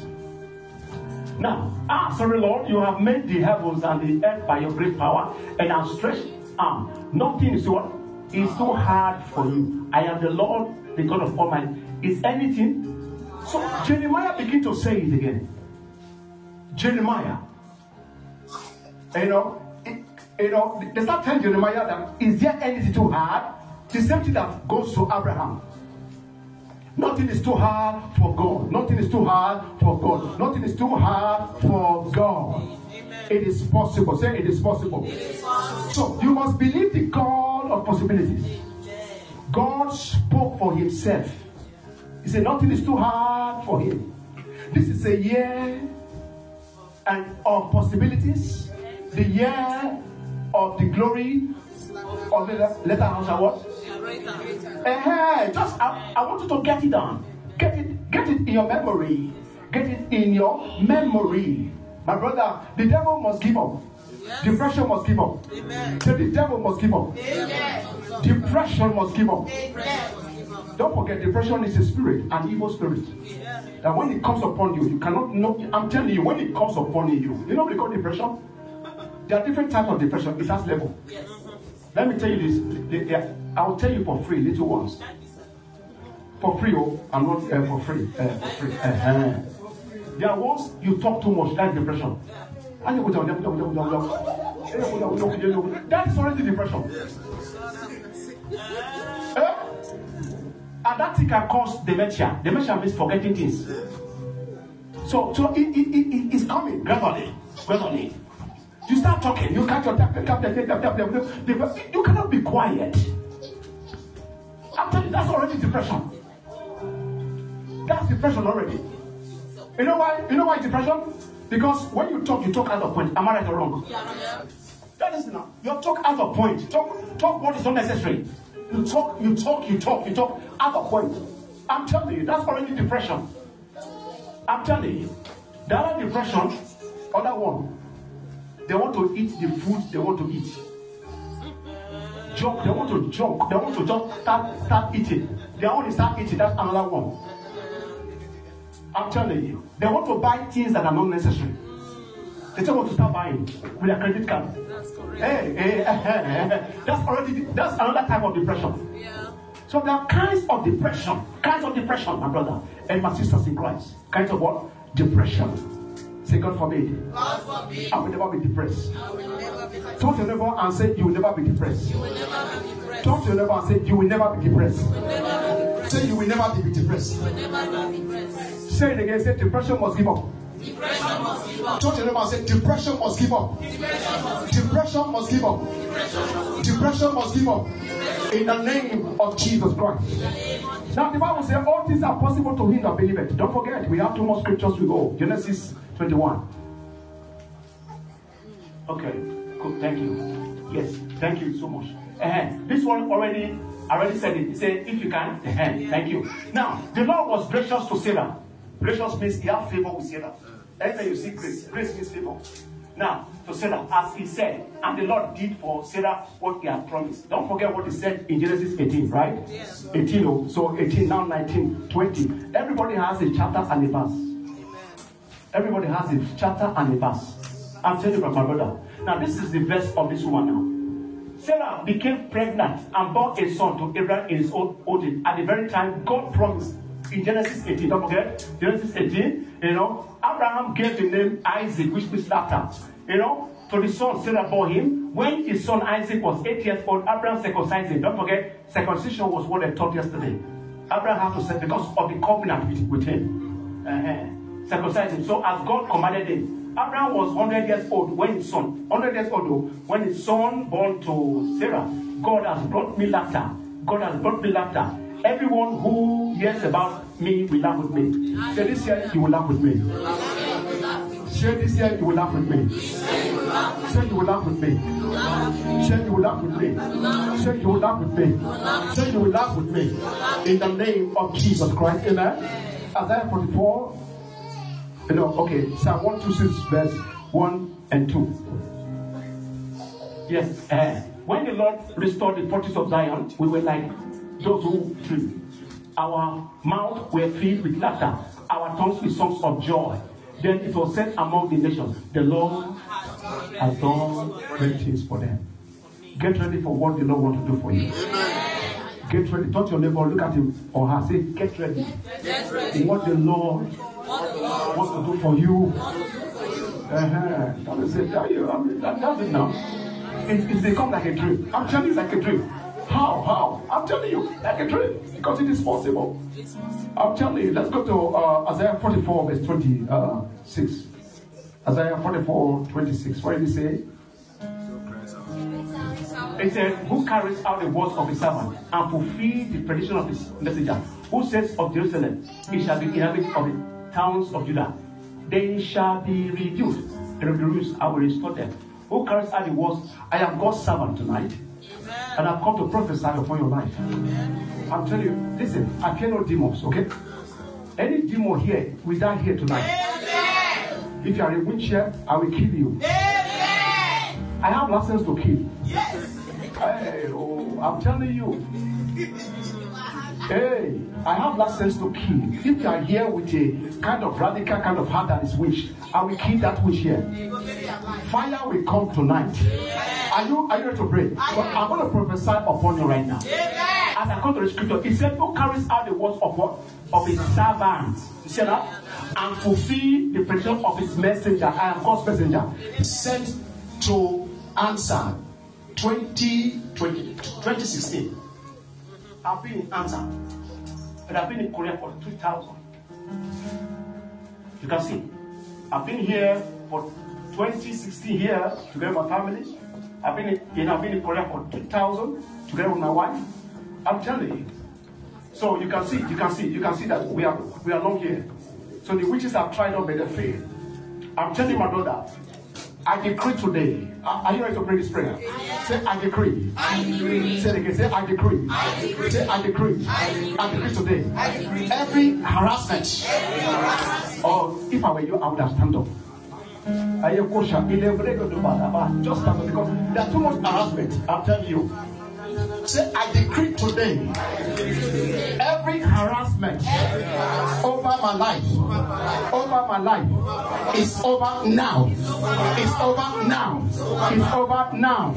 Now, ah, sorry, Lord, you have made the heavens and the earth by your great power and have stretched arm. Nothing is what is too hard for you. I am the Lord, the God of Almighty. Is anything? So Jeremiah begin to say it again. Jeremiah. You know, it, you know, they start telling Jeremiah that is there anything too hard? The same thing that goes to Abraham. Nothing is too hard for God. Nothing is too hard for God. Nothing is too hard for God. It is possible. Say it is possible. So you must believe the God of possibilities. God spoke for himself. He said nothing is too hard for him. This is a year and of possibilities. The year of the glory of the latter house and what? Eh, just I, I want you to get it down. Get it, get it in your memory. Get it in your memory. My brother, the devil must give up. Depression must give up. Say the devil must give up. Depression must give up. Don't forget, depression is a spirit, an evil spirit. That when it comes upon you, you cannot know. I'm telling you, when it comes upon you, you know what they call depression? There are different types of depression. It has level. Let me tell you this. They- they- I will tell you for free, little ones. For free, oh, I'm not uh, for free. Uh, for free. Uh-huh. There are ones you talk too much, that's depression. That is already depression. Eh? And that thing can cause dementia. Dementia means forgetting things. So, so it, it, it, it's coming gradually, gradually. You start talking, you catch your tap, tap, tap, tap, tap. You cannot be quiet. I'm telling you, that's already depression. That's depression already. You know why? You know why depression? Because when you talk, you talk out of point. Am I right or wrong? That is now. You talk out of point. Talk, talk what is not necessary. You talk, you talk, you talk, you talk out of point. I'm telling you, that's already depression. I'm telling you, the other depression, other one, they want to eat the food they want to eat. Jump, they want to jump, they want to just start, start eating. They want to start eating, that's another one. I'm telling you, they want to buy things that are not necessary. They just want to start buying with a credit card. Hey, hey, hey, hey, that's already that's another type of depression. Yeah. So there are kinds of depression, kinds of depression, my brother and my sisters in Christ. Kinds of what? Depression. Say God forbid. God forbid. I will never be depressed. I will never be depressed. Talk to your neighbor and say you will never be depressed. You will never be depressed. Talk to your neighbor and say you will never be depressed. You will never be depressed. Say you will never be depressed. You will never be depressed. Say it again. Say depression must give up. Depression must give up. Talk to neighbor and say depression must give up. Depression must give up. Depression must give up. In the name of Jesus Christ. Now the Bible says all things are possible to him that believeth. Don't forget, we have two more scriptures we go. Genesis 21. Okay, good. Thank you. Yes, thank you so much. uh This one already, I already said it. He said, if you can, uh thank you. Now, the Lord was gracious to Sarah. Gracious means he had favor with Sarah. Anytime you see grace, grace means favor. Now, to Sarah, as he said, and the Lord did for Sarah what he had promised. Don't forget what he said in Genesis 18, right? Yes. 18, oh, so 18, now 19, 20. Everybody has a chapter and a verse. Everybody has a chapter and a verse. I'm telling you, my brother. Now, this is the verse of this woman now. Sarah became pregnant and bore a son to Abraham in his old age. At the very time God promised in Genesis 18, don't forget, Genesis 18, you know, Abraham gave the name Isaac, which means laughter. You know, to the son Sarah bore him. When his son Isaac was eight years old, Abraham circumcised him. Don't forget, circumcision was what I taught yesterday. Abraham had to say because of the covenant with, with him. Uh-huh. Circumcised him. So as God commanded him, Abraham was 100 years old when his son, 100 years old when his son born to Sarah. God has brought me laughter. God has brought me laughter. Everyone who hears about me will laugh with me. Say this year you will laugh with me. Say this year you will laugh with me. Say you will laugh with me. Say you will laugh with me. Say you will laugh with me. Say you will laugh with me. In the name of Jesus Christ. Amen. Isaiah 44. You know, okay, Psalm 126, verse 1 and 2. Yes, uh, when the Lord restored the fortress of Zion, we were like those who dream. Our mouth were filled with laughter, our tongues with songs of joy. Then it was said among the nations, The Lord has done great things for them. Get ready for what the Lord wants to do for you. Get ready. Touch your neighbor, look at him or her. Say, Get ready. Get ready. What the Lord wants to do for you. Uh-huh. That is it. You, I mean, that, that's it now. It, it's become like a dream. You, it's like a dream. How? How? I'm telling you, like a dream. Because it is possible. I'm telling you, let's go to uh, Isaiah 44, verse 26. Isaiah 44, 26. What did he say? It said, Who carries out the words of his servant and fulfill the prediction of his messenger? Who says of Jerusalem, It shall be inhabited of the towns of Judah. They shall be reduced. And roots I will restore them. Who carries out the words? I am God's servant tonight. And I've come to prophesy upon your life. I'm telling you, listen, I fear no demons, okay? Any demon here we die here tonight. If you are in a wheelchair, I will kill you. I have license to kill. Hey, oh, I'm telling you. Hey, I have license to kill. If you are here with a kind of radical kind of heart that is wish, I will kill that wish here. Fire will come tonight. Are you are you ready to pray? But I'm going to prophesy upon you right now. As I come to the scripture, it said, Who carries out the words of what? Of his servant. You see that? And fulfill the prediction of his messenger. I am God's messenger. Sent to Ansan 2020, 2016. I've been in Ansan. But I've been in Korea for 2000. You can see. I've been here for 2016 here together with my family. I've been in, I've been in Korea for 2000 together with my wife. I'm telling you, So you can see, you can see, you can see that we are we are not here. So the witches have tried out, but they failed. I'm telling my brother, I decree today. Are are you ready to pray this prayer? Say, I decree. I decree. Say it again. Say, I decree. I decree. Say, I decree. I decree. I decree today. I decree. Every harassment. Or if I were you, I would have stand up. Just stand up because there's too much harassment. I'm telling you. Say, I decree today. Every harassment over my life, over my life, is over now. It's over now. It's over now.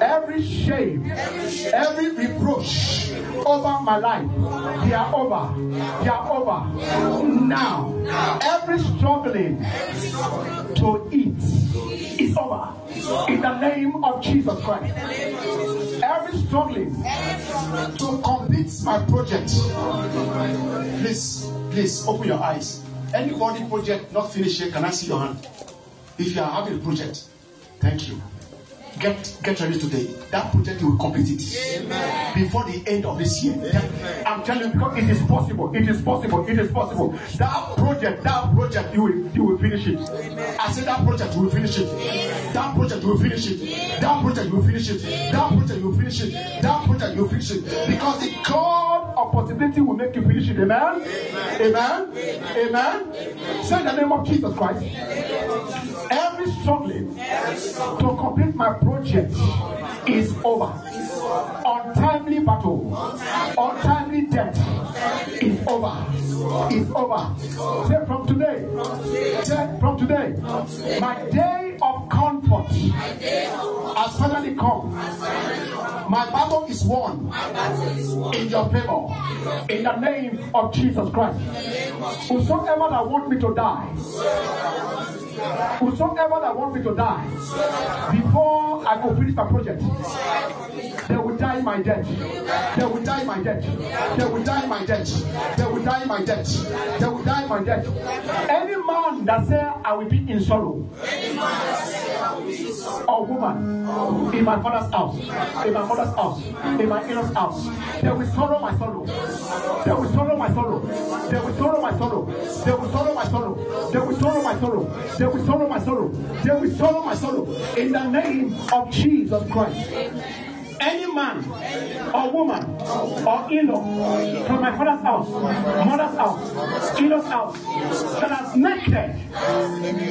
Every shame, every reproach over my life, they are over. They are over now. Every struggling to eat is over. In the name of Jesus Christ. Every struggling to complete my project. Please, please open your eyes. Anybody project not finished yet, can I see your hand? If you are having a project, thank you. Get get ready today. That project will complete it before the end of this year. I'm telling you because it is possible. It is possible. It is possible. That project, that project, you will you will finish it. I said that project will finish it. That project will finish it. That project you will finish it. That project you will finish it. That project you will finish it. Because the God of possibility will make you finish it. Amen. Amen. Amen. Say the name of Jesus Christ. Every struggling to complete my project is over. Untimely battle, untimely death is over. Is over. Say from today. Say from today. My day of comfort has finally come. My battle is won in your favor. In the name of Jesus Christ. Whosoever that want me to die, whosoever that want me to die before I finish my project, they will die my death. They will die my death. They will die my death. They will die my death. They will die my death. Any man that say I will be in sorrow, or woman in my father's house, in my mother's house, in my in-laws house, they will sorrow my sorrow. They will sorrow my sorrow. They will sorrow my sorrow. They will sorrow my sorrow. They will sorrow my sorrow. They will sorrow my sorrow. They will sorrow my sorrow. In the name of Jesus Christ. Any man or woman or in-law from my father's house, mother's house, in-law's house that has naked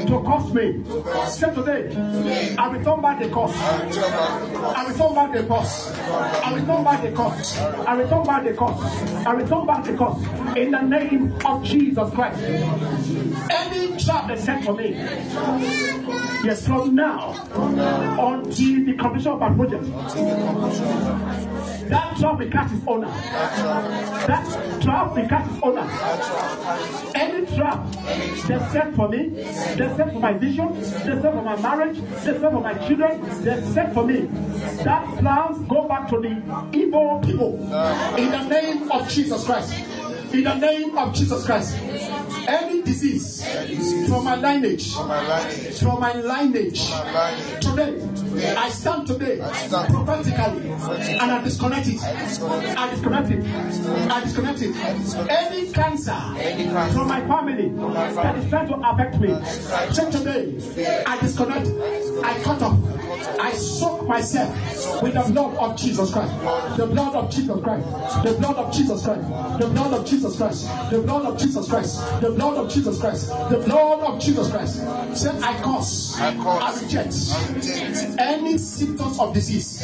to curse me, say today, I return back the curse. I return back the curse. I return back the curse. I return back the curse. I return back the curse. In the name of Jesus Christ. Any trap they set for me, yes, from now until the completion of my project, that trap will catch its owner. That trap will catch its owner. Any trap they set for me, they set for my vision, they set for my marriage, they set for my children, they set for me. That plans go back to the evil people. Uh. In the name of Jesus Christ. In the name of Jesus Christ. Any disease from my lineage. from my lineage, from my lineage, today, I stand today prophetically and I disconnect it. I disconnect it. I disconnect it. Any cancer from my family that is trying to affect me, check today. I disconnect. I cut off. I soak myself with the blood of Jesus Christ. The blood of Jesus Christ. The blood of Jesus Christ. The blood of Jesus Christ. The blood of Jesus Christ. The blood of Jesus Christ. The blood of Jesus Christ. Say, I curse. I reject any symptoms of disease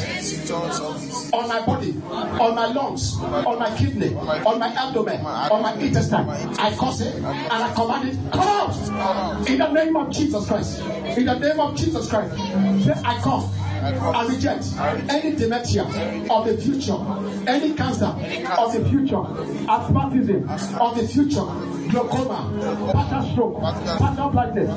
on my body, on my lungs, on my kidney, on my abdomen, on my intestine. I curse it and I command it, come out in the name of Jesus Christ. In the name of Jesus Christ. I come. I reject any dementia of the future, any cancer of the future, asthmatism of the future, glaucoma, partial stroke, partial blindness.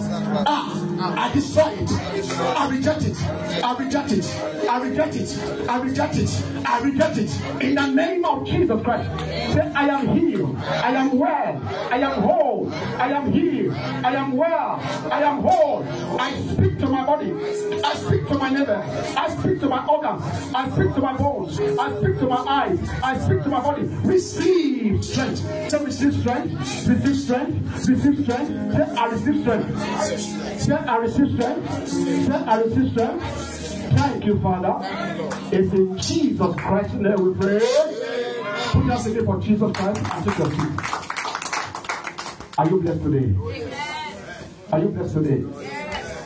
Ah, I destroy it. I reject it. I reject it. I reject it. I reject it. I reject it. In the name of Jesus Christ. Say, I am healed. I am well. I am whole. I am healed. I am well. I am whole. I speak to my body. I speak to my liver. I speak to my organs. I speak to my bones. I speak to my eyes. I speak to my body. Receive strength. Say, receive strength. Receive strength. Receive strength. Say, I receive strength. Say, I receive strength. Say, I receive strength. Thank you, Father. It's in Jesus Christ's name we pray. Put your hands for Jesus Christ and take your seat. Are you blessed today? Are you blessed today?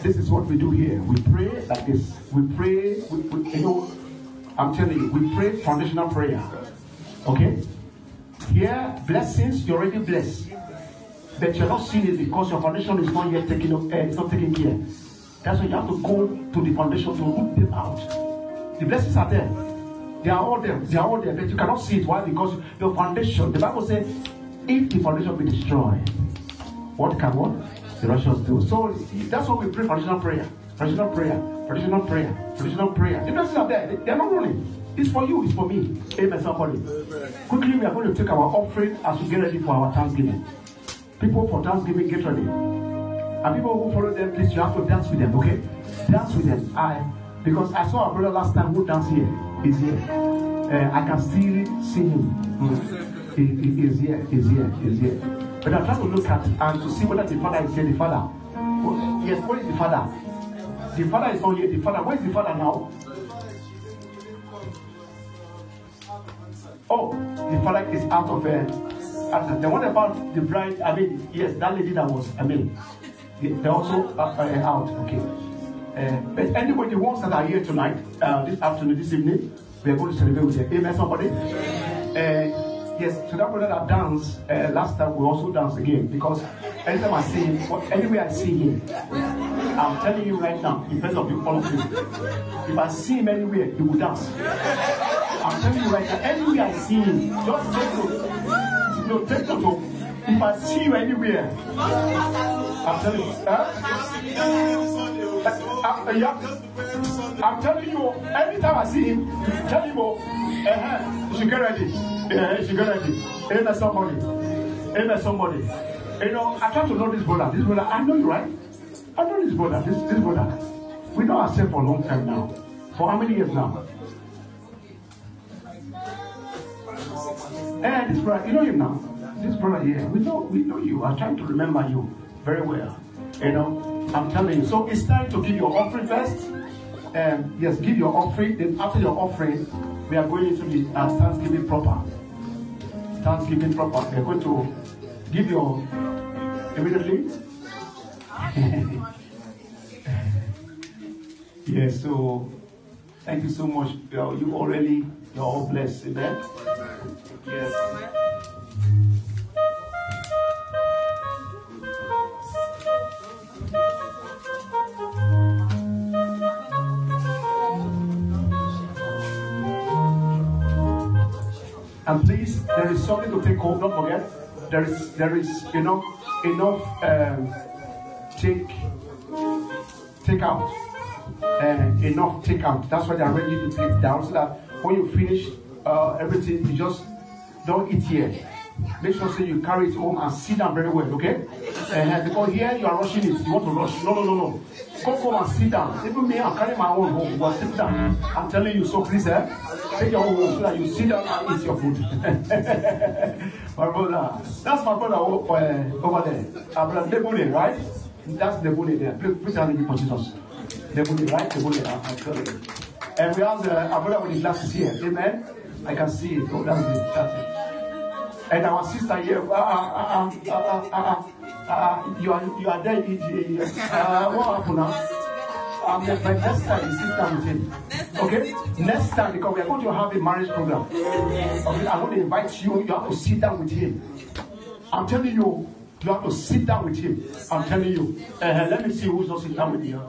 This is what we do here. We pray like this. We pray, we, we, you know, I'm telling you, we pray foundational prayer. Okay? Here, blessings, you're already blessed. But you're not seeing it because your foundation is not yet taken up, uh, it's not taken care. That's why you have to go to the foundation to root them out. The blessings are there. They are all there. They are all there, but you cannot see it. Why? Because your foundation, the Bible says, if the foundation be destroyed, what can what? The Russians do. So that's what we pray foundational prayer. Foundational prayer. Foundational prayer. Foundational prayer. The blessings are there. They, are not running. It's for you, it's for me. Amen, somebody. Quickly, we are going to take our offering as we get ready for our Thanksgiving. People for Thanksgiving, get ready. And people who follow them, please, you have to dance with them, okay? Dance with them. I because I saw a brother last time who danced here. He's here. Uh, I can still see him. He, he, he's here. He's here. He's here. But I'm trying to look at and to see whether the father is here. The father. Oh, yes, where is the father? The father is not here. The father. Where is the father now? Oh, the father is out of uh, the one about the bride. I mean, yes, that lady that was. I mean, they're also uh, uh, out. Okay. Uh, but anybody, the ones that are here tonight, uh, this afternoon, this evening, we are going to celebrate with them. Amen, somebody? Uh, yes, so that brother that danced uh, last time, we also dance again. Because anytime I see him, anywhere I see him, I'm telling you right now, in presence of you, all of you, if I see him anywhere, he will dance. I'm telling you right now, anywhere I see him, just take note. No, take note. If I see you anywhere, I'm telling you, huh? Uh, yeah. I'm telling you, anytime I see him, tell him, oh, uh-huh, you should get ready. Yeah, you should get ready. Amen, somebody. Amen, somebody. You know, I try to know this brother. This brother, I know you, right? I know this brother. This, this brother. We know ourselves for a long time now. For how many years now? Eh, this brother, you know him now. This brother here, we know, we know you. I'm trying to remember you very well. You know, I'm telling you. So it's time to give your offering first. Um, yes, give your offering. Then after your offering, we are going into the uh, Thanksgiving proper. Thanksgiving proper. We are going to give your immediately. yes. So thank you so much. You already you're all blessed. Amen. Yes. And please, there is something to take home. Don't forget, there is there is you know enough um, take take out uh, enough take out. That's why they are ready to take down so that when you finish uh, everything, you just don't eat here. Make sure so you carry it home and sit down very well, okay? Uh, because here you are rushing it. You want to rush. No, no, no, no. Go home and sit down. Even me, I'm carrying my own home. But sit down. I'm telling you, so please, eh? Take your own home so that you sit down and eat your food. my brother. That's my brother uh, over there. Our brother Debune, right? That's Debune there. Please, please have the Jesus. Debune, right? Debune, I'm telling you. And we have uh, our brother with his glasses here. Amen? I can see it. Oh, that's it. That's it. And our sister here, uh, uh, uh, uh, uh, uh, you are you are there. Uh, what happened now? Um, but next time, you sit down with him. Okay? Next time, because we are going to have a marriage program. Okay? I'm going to invite you. You have to sit down with him. I'm telling you, you have to sit down with him. I'm telling you. Uh, let me see who's not sitting down with you.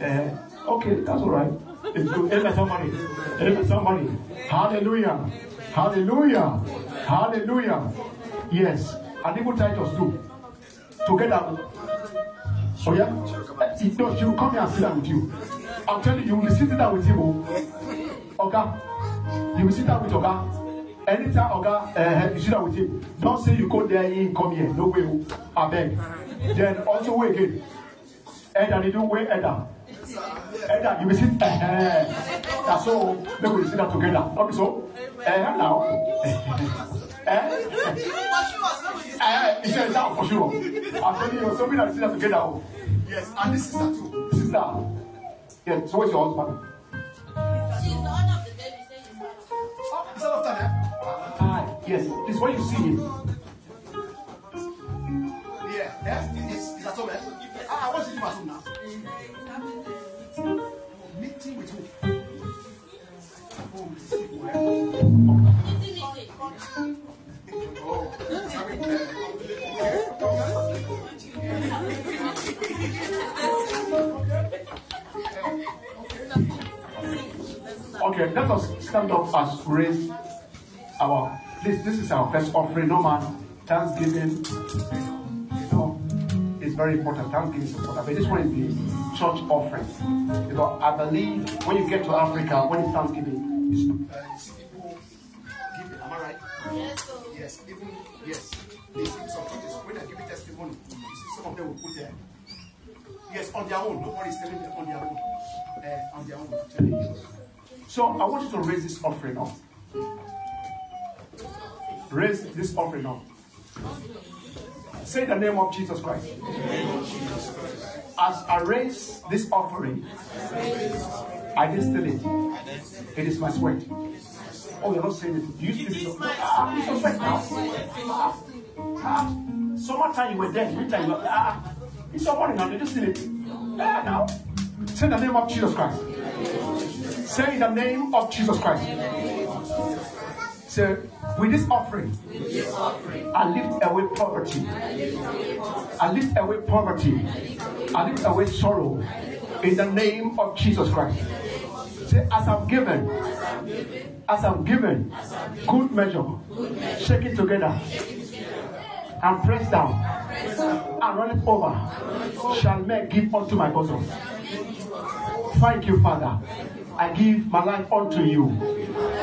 Uh, okay, that's all right. It's good. Amen, somebody. Amen, somebody. Hallelujah. Hallelujah. Hallelujah. Yes. And even titles too. Together. Oh yeah? No, she will come here and sit down with you. I'm telling you, you will sitting down with him. Oh. Okay? You will sit down with Oga. Anytime Oga uh, you sit down with him, don't say you go there, he come here. No way, oh. I beg. Then also wait again. Then you do wait, Edda. Edda, you will sit. Uh, that's all. Make we sit down together. Not so. Uh, now. eh? He said, that for sure. I'm telling you, something that down together. Oh. Yes, and this sister too. Sister. Yeah, so where's your husband? She's the owner of the baby. Say she's not. Oh, is that after that? Ah, yes. This is when you see him. Yeah, yeah, is, is at home, eh? Ah, what's it at home now? Let us stand up as raise our this this is our first offering. No man, Thanksgiving, you know, is very important. Thanksgiving is important. But this one is the church offering. Because I believe when you get to Africa, when it's Thanksgiving, it's uh, you see people give, am I right? Yes. Yes, even, yes. They see some churches, when they give a testimony, you see some of them will put there. Yes, on their own. Nobody is telling them on their own. Uh, on their own. So I want you to raise this offering up. Raise this offering up. Say the name of Jesus Christ. As I raise this offering, I distill it. It is my sweat. Oh, you're not saying it. Do you still it? Ah, it's your sweat now. Ah, ah. Summertime you were there. Winter you were ah. It's your money now. You just still it. Ah, now. Say the name of Jesus Christ. Say in the name of Jesus Christ. Say, with this offering, I lift away poverty. I lift away poverty. I lift away sorrow. In the name of Jesus Christ. Say, as I'm given, as I'm given, good measure, shake it together, and press down, and run it over, shall men give unto my bosom. Thank you, Father. I give my life unto you.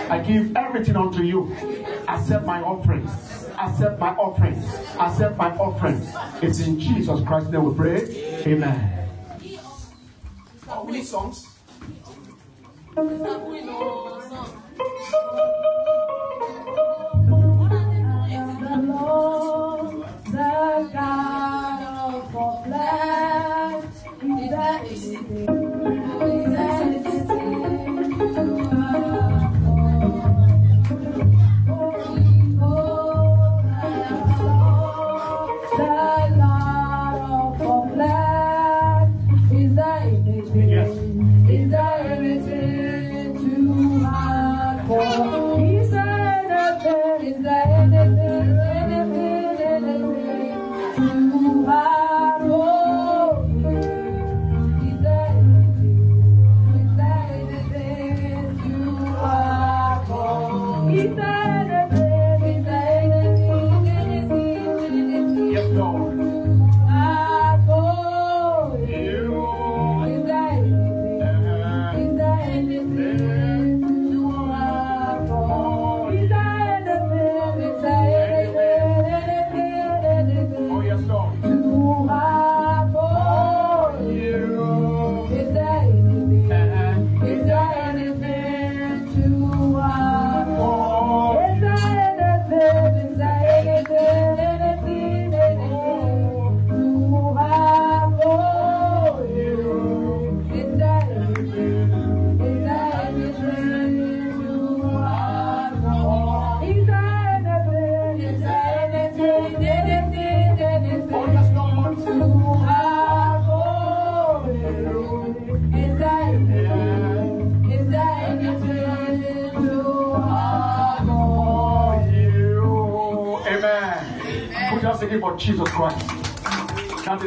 I give everything unto you. Accept my offerings. Accept my offerings. Accept my offerings. It's in Jesus Christ's name we pray. Amen. We need songs. The Lord, 嗯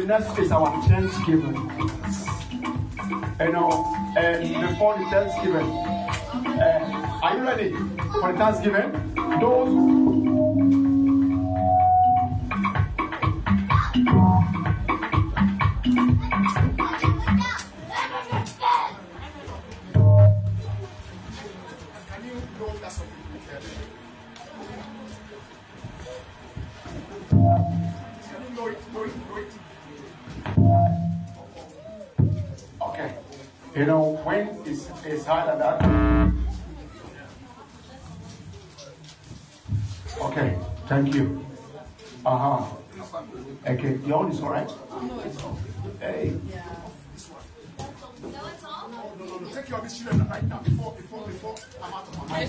next is our Thanksgiving. You know, and before the Thanksgiving, uh, are you ready for Thanksgiving? Take your children right now before, before, before I'm out of my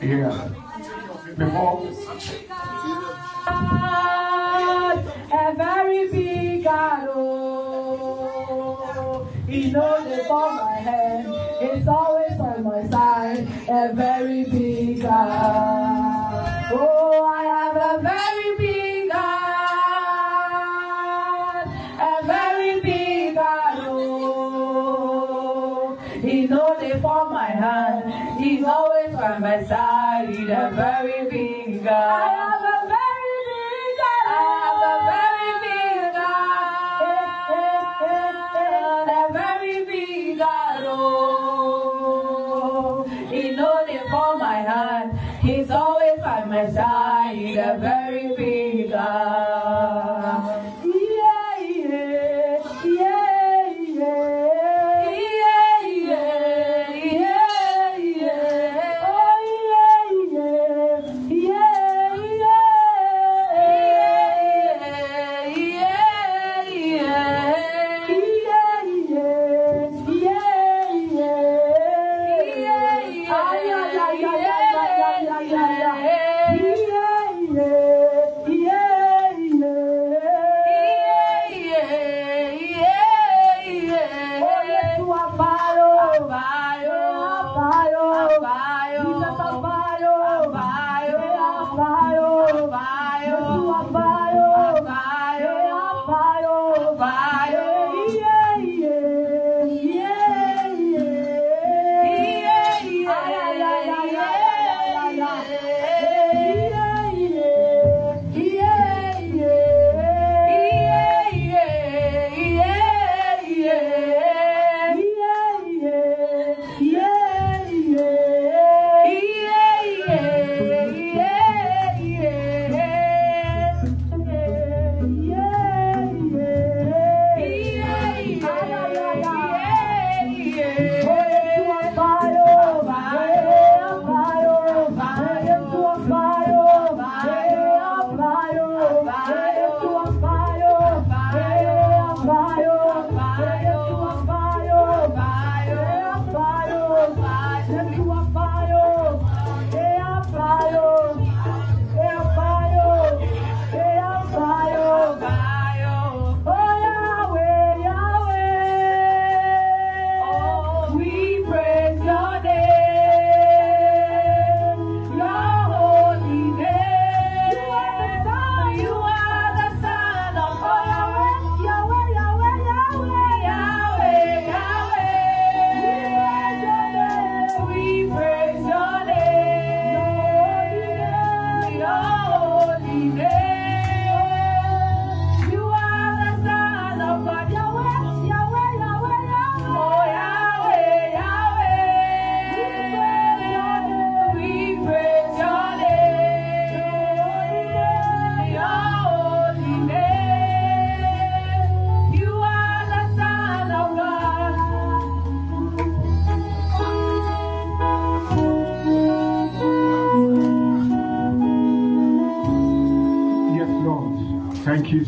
Yeah. Before. a very big God, oh. He knows the for my hand. It's always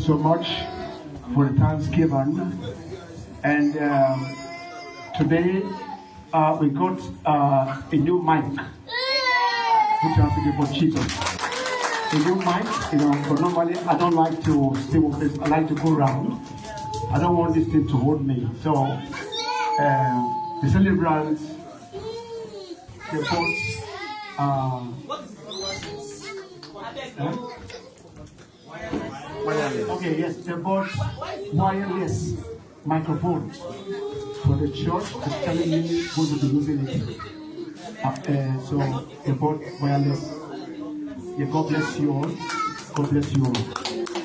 so much for the thanksgiving. And um, today uh, we got uh, a new mic, which to be for Jesus. A new mic, you know, but normally I don't like to stay with this. I like to go around. I don't want this thing to hold me. So um, the celebrants, the both, uh? Okay, yes, they bought wireless microphone for the church. It's telling me who will be using it. Uh, so they bought wireless. Yeah, God bless you all. God bless you all.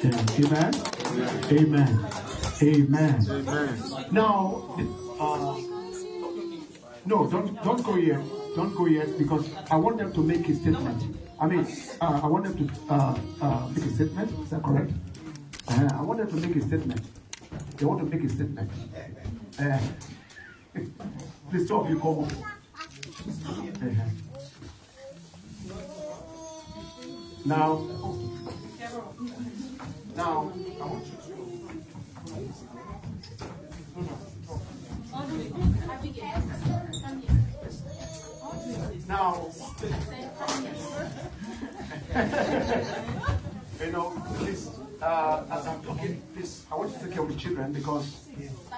Yeah. Amen. Amen. Amen. Now, uh, no, don't don't go yet. Don't go yet because I want them to make a statement. I mean, uh, I want them to uh, uh, make a statement. Is that correct? Uh, I wanted to make a statement. They want to make a statement. Uh, please, of you come. Uh-huh. Now, now, I want you Now, you know, please, uh, as I'm talking, please, I want you to take care of the children because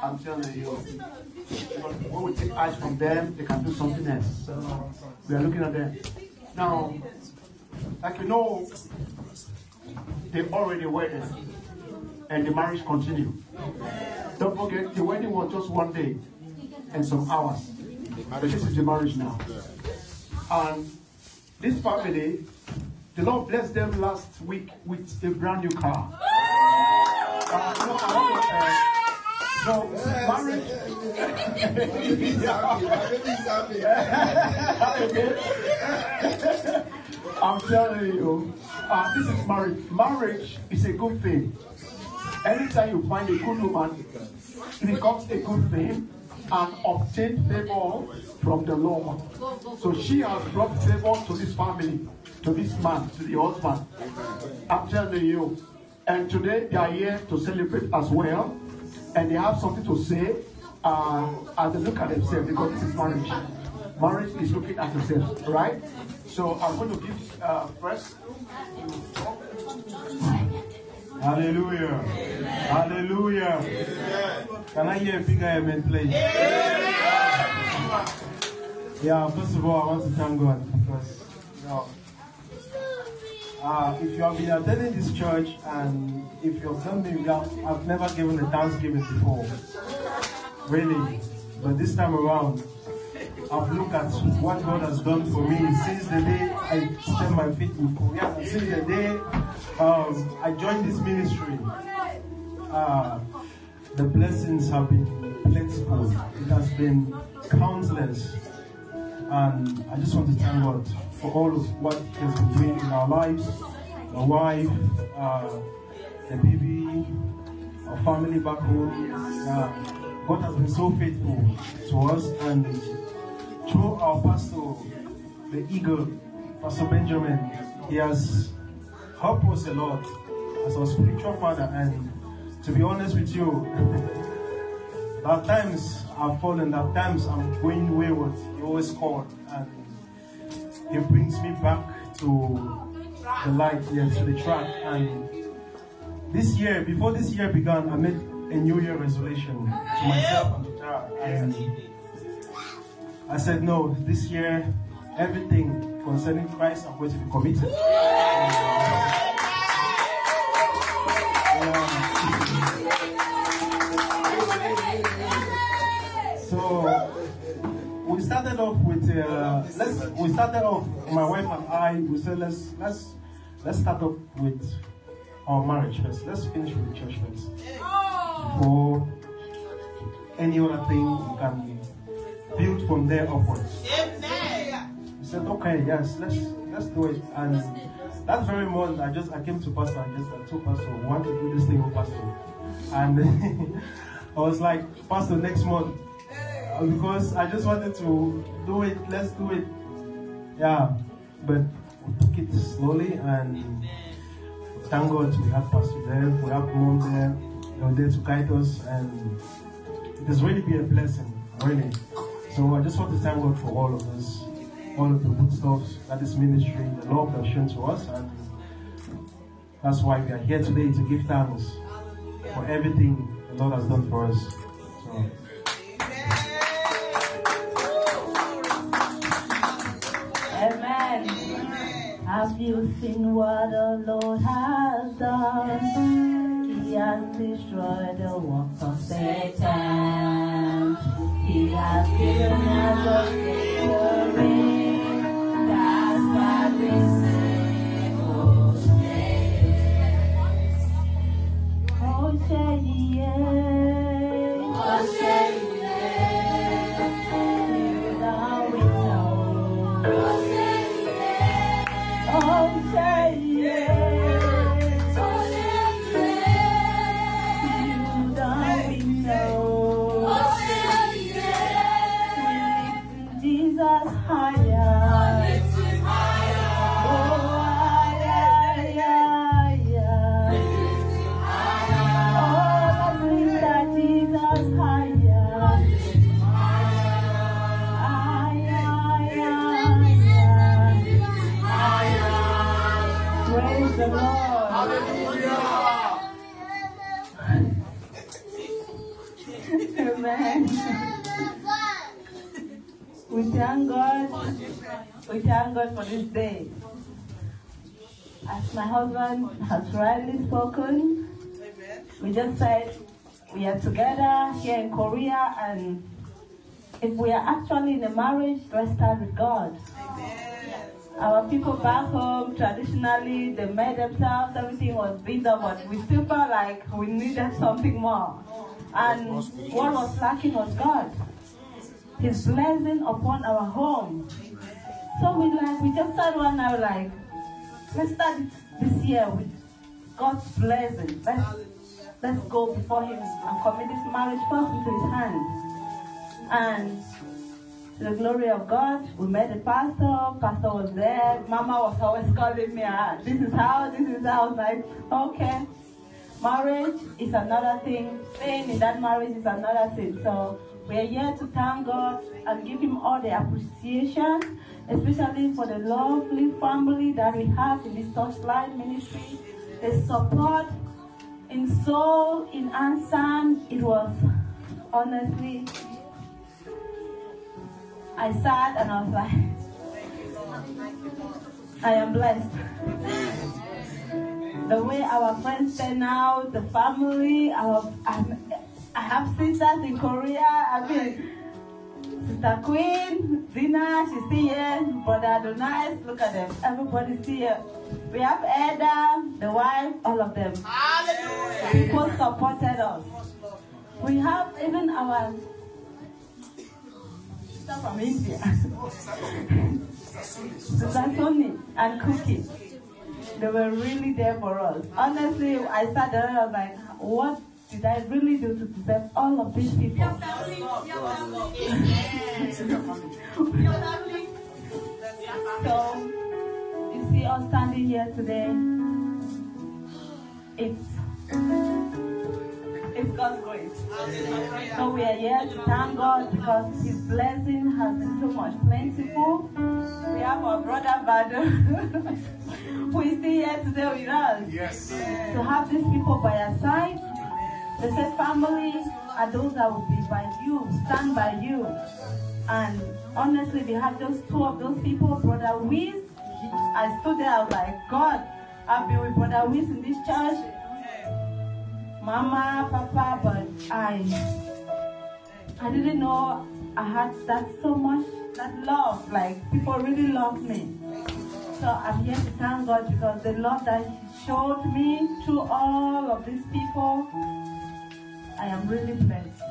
I'm telling you, when we take eyes from them, they can do something else. So we are looking at them. Now, like you know, they already wedded and the marriage continue. Don't forget, the wedding was just one day and some hours. But this is the marriage now. And this family, the Lord blessed them last week with a brand new car. So marriage. I'm telling you, uh, this is marriage. Marriage is a good thing. Anytime you find a good woman, it becomes a good thing and obtain favor from the Lord. So she has brought favor to this family, to this man, to the husband. I'm telling you. And today they are here to celebrate as well. And they have something to say uh, as they look at themselves because this is marriage. Marriage is looking at themselves, right? So I'm going to give uh, first. Hallelujah. Hallelujah. Can I hear a big amen, please? Yeah, first of all, I want to thank God because, you know, uh, if you have been attending this church and if done me, I've never given a thanksgiving before. Really. But this time around, I've looked at what God has done for me since the day I set my feet in Korea, since the day um, I joined this ministry. Uh, the blessings have been plentiful. It has been countless. And I just want to thank God for all of what He has been doing in our lives, my wife, uh, the baby, our family back home. Uh, God has been so faithful to us and through our pastor, the eagle, Pastor Benjamin, he has helped us a lot as our spiritual father. And to be honest with you, at times I've fallen, at times I'm going wayward. He always called and he brings me back to the light, yes, to the track. And this year, before this year began, I made a New Year resolution to myself and to Tara. I said, no, this year, everything concerning Christ, I'm going to be committed. so we started off with uh, let's we started off my wife and I we said let's let's let's start off with our marriage first. Let's finish with the church first. Before any other thing we can build from there upwards. We said, okay, yes, let's let's do it. And that very morning, I just I came to Pastor and just I told Pastor, we want to do this thing with Pastor. And I was like, Pastor, next month, uh, because I just wanted to do it. Let's do it. Yeah, but we took it slowly and thank God we have Pastor there, we have Mom there, they were there to guide us, and it has really been a blessing, really. So I just want to thank God for all of this, all of the good stuff that this ministry, the love has shown to us, and that's why we are here today to give thanks for everything the Lord has done for us. So. Amen. Have you seen what the Lord has done? He has destroyed the works of Satan. He has given us a victory. That's why oh, yeah. Amen. We thank God. We thank God for this day. As my husband has rightly spoken, we just said we are together here in Korea and if we are actually in a marriage, let's start with God. Our people back home, traditionally, they made themselves, everything was built up, but we still felt like we needed something more. And what was lacking was God. His blessing upon our home. So we like, we just started one now like, let's start this year with God's blessing. Let's, let's go before Him and commit this marriage first into His hands. And to the glory of God, we met the pastor. Pastor was there. Mama was always calling me. Ah, this is how. This is how. I was like, okay. Marriage is another thing. Staying in that marriage is another thing. So we are here to thank God and give Him all the appreciation, especially for the lovely family that we have in this Torchlight ministry. The support in Seoul, in Ansan, it was honestly I sat and I was like, I am blessed. The way our friends turn out, the family, our, I'm, I have sisters in Korea. I mean, Sister Queen, Zina, she's here. Brother Adonai, look at them. Everybody's here. We have Ada, the wife, all of them. Hallelujah. People supported us. We have even our sister from India. Oh, sister Sony and Cookie. They were really there for us. Honestly, I sat there and I was like, what did I really do to deserve all of these people? your family your family So, you see us standing here today. It's it's God's grace. So we are here to thank God because His blessing has been so much plentiful. We have our brother Badu who is still here today with us. Yes. To have these people by our side. They said family are those that will be by you, stand by you. And honestly, we had just two of those people, Brother Wiz. I stood there, I was like, God, I've been with Brother Wiz in this church. Mama, Papa, but I I didn't know I had that so much, that love. Like people really love me. So I'm here to thank God because the love that He showed me through all of these people, I am really blessed.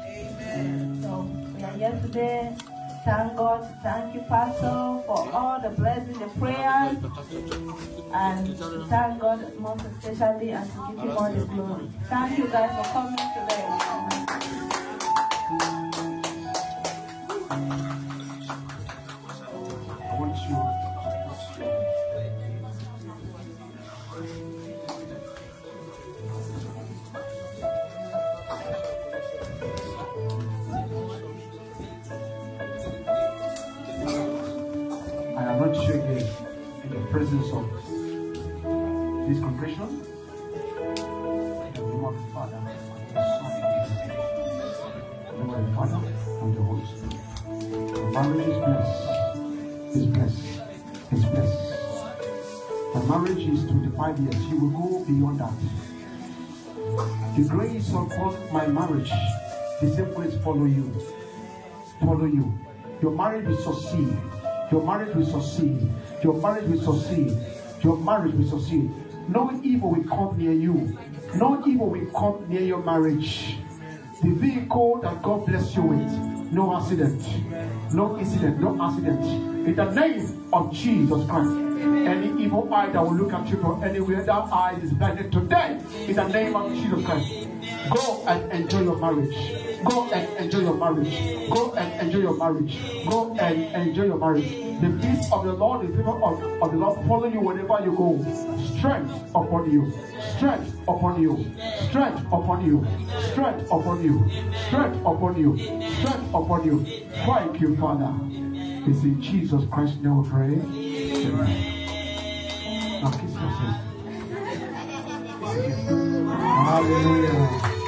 So we are here today. Thank God. Thank you, Pastor, for all the blessings, the prayers, and thank God most especially and to give Him all the glory. Thank you guys for coming today. The grace upon my marriage, the same grace follow you. Follow you. Your marriage will succeed. Your marriage will succeed. Your marriage will succeed. Your marriage will succeed. No evil will come near you. No evil will come near your marriage. The vehicle that God bless you with, no accident, no incident, no accident. In the name of Jesus Christ, any evil eye that will look at you from anywhere, that eye is blinded today. In the name of Jesus Christ, go and enjoy your marriage. Go and enjoy your marriage. Go and enjoy your marriage. Go and enjoy your marriage. The peace of the Lord, the favor of, of the Lord follow you wherever you go. Strength upon you. Strength upon you. Strength upon you. Strength upon you. Strength upon you. Strength upon you. Thank you, Father. It's in Jesus Christ's name we pray. Amen. Now kiss yourself. Hallelujah.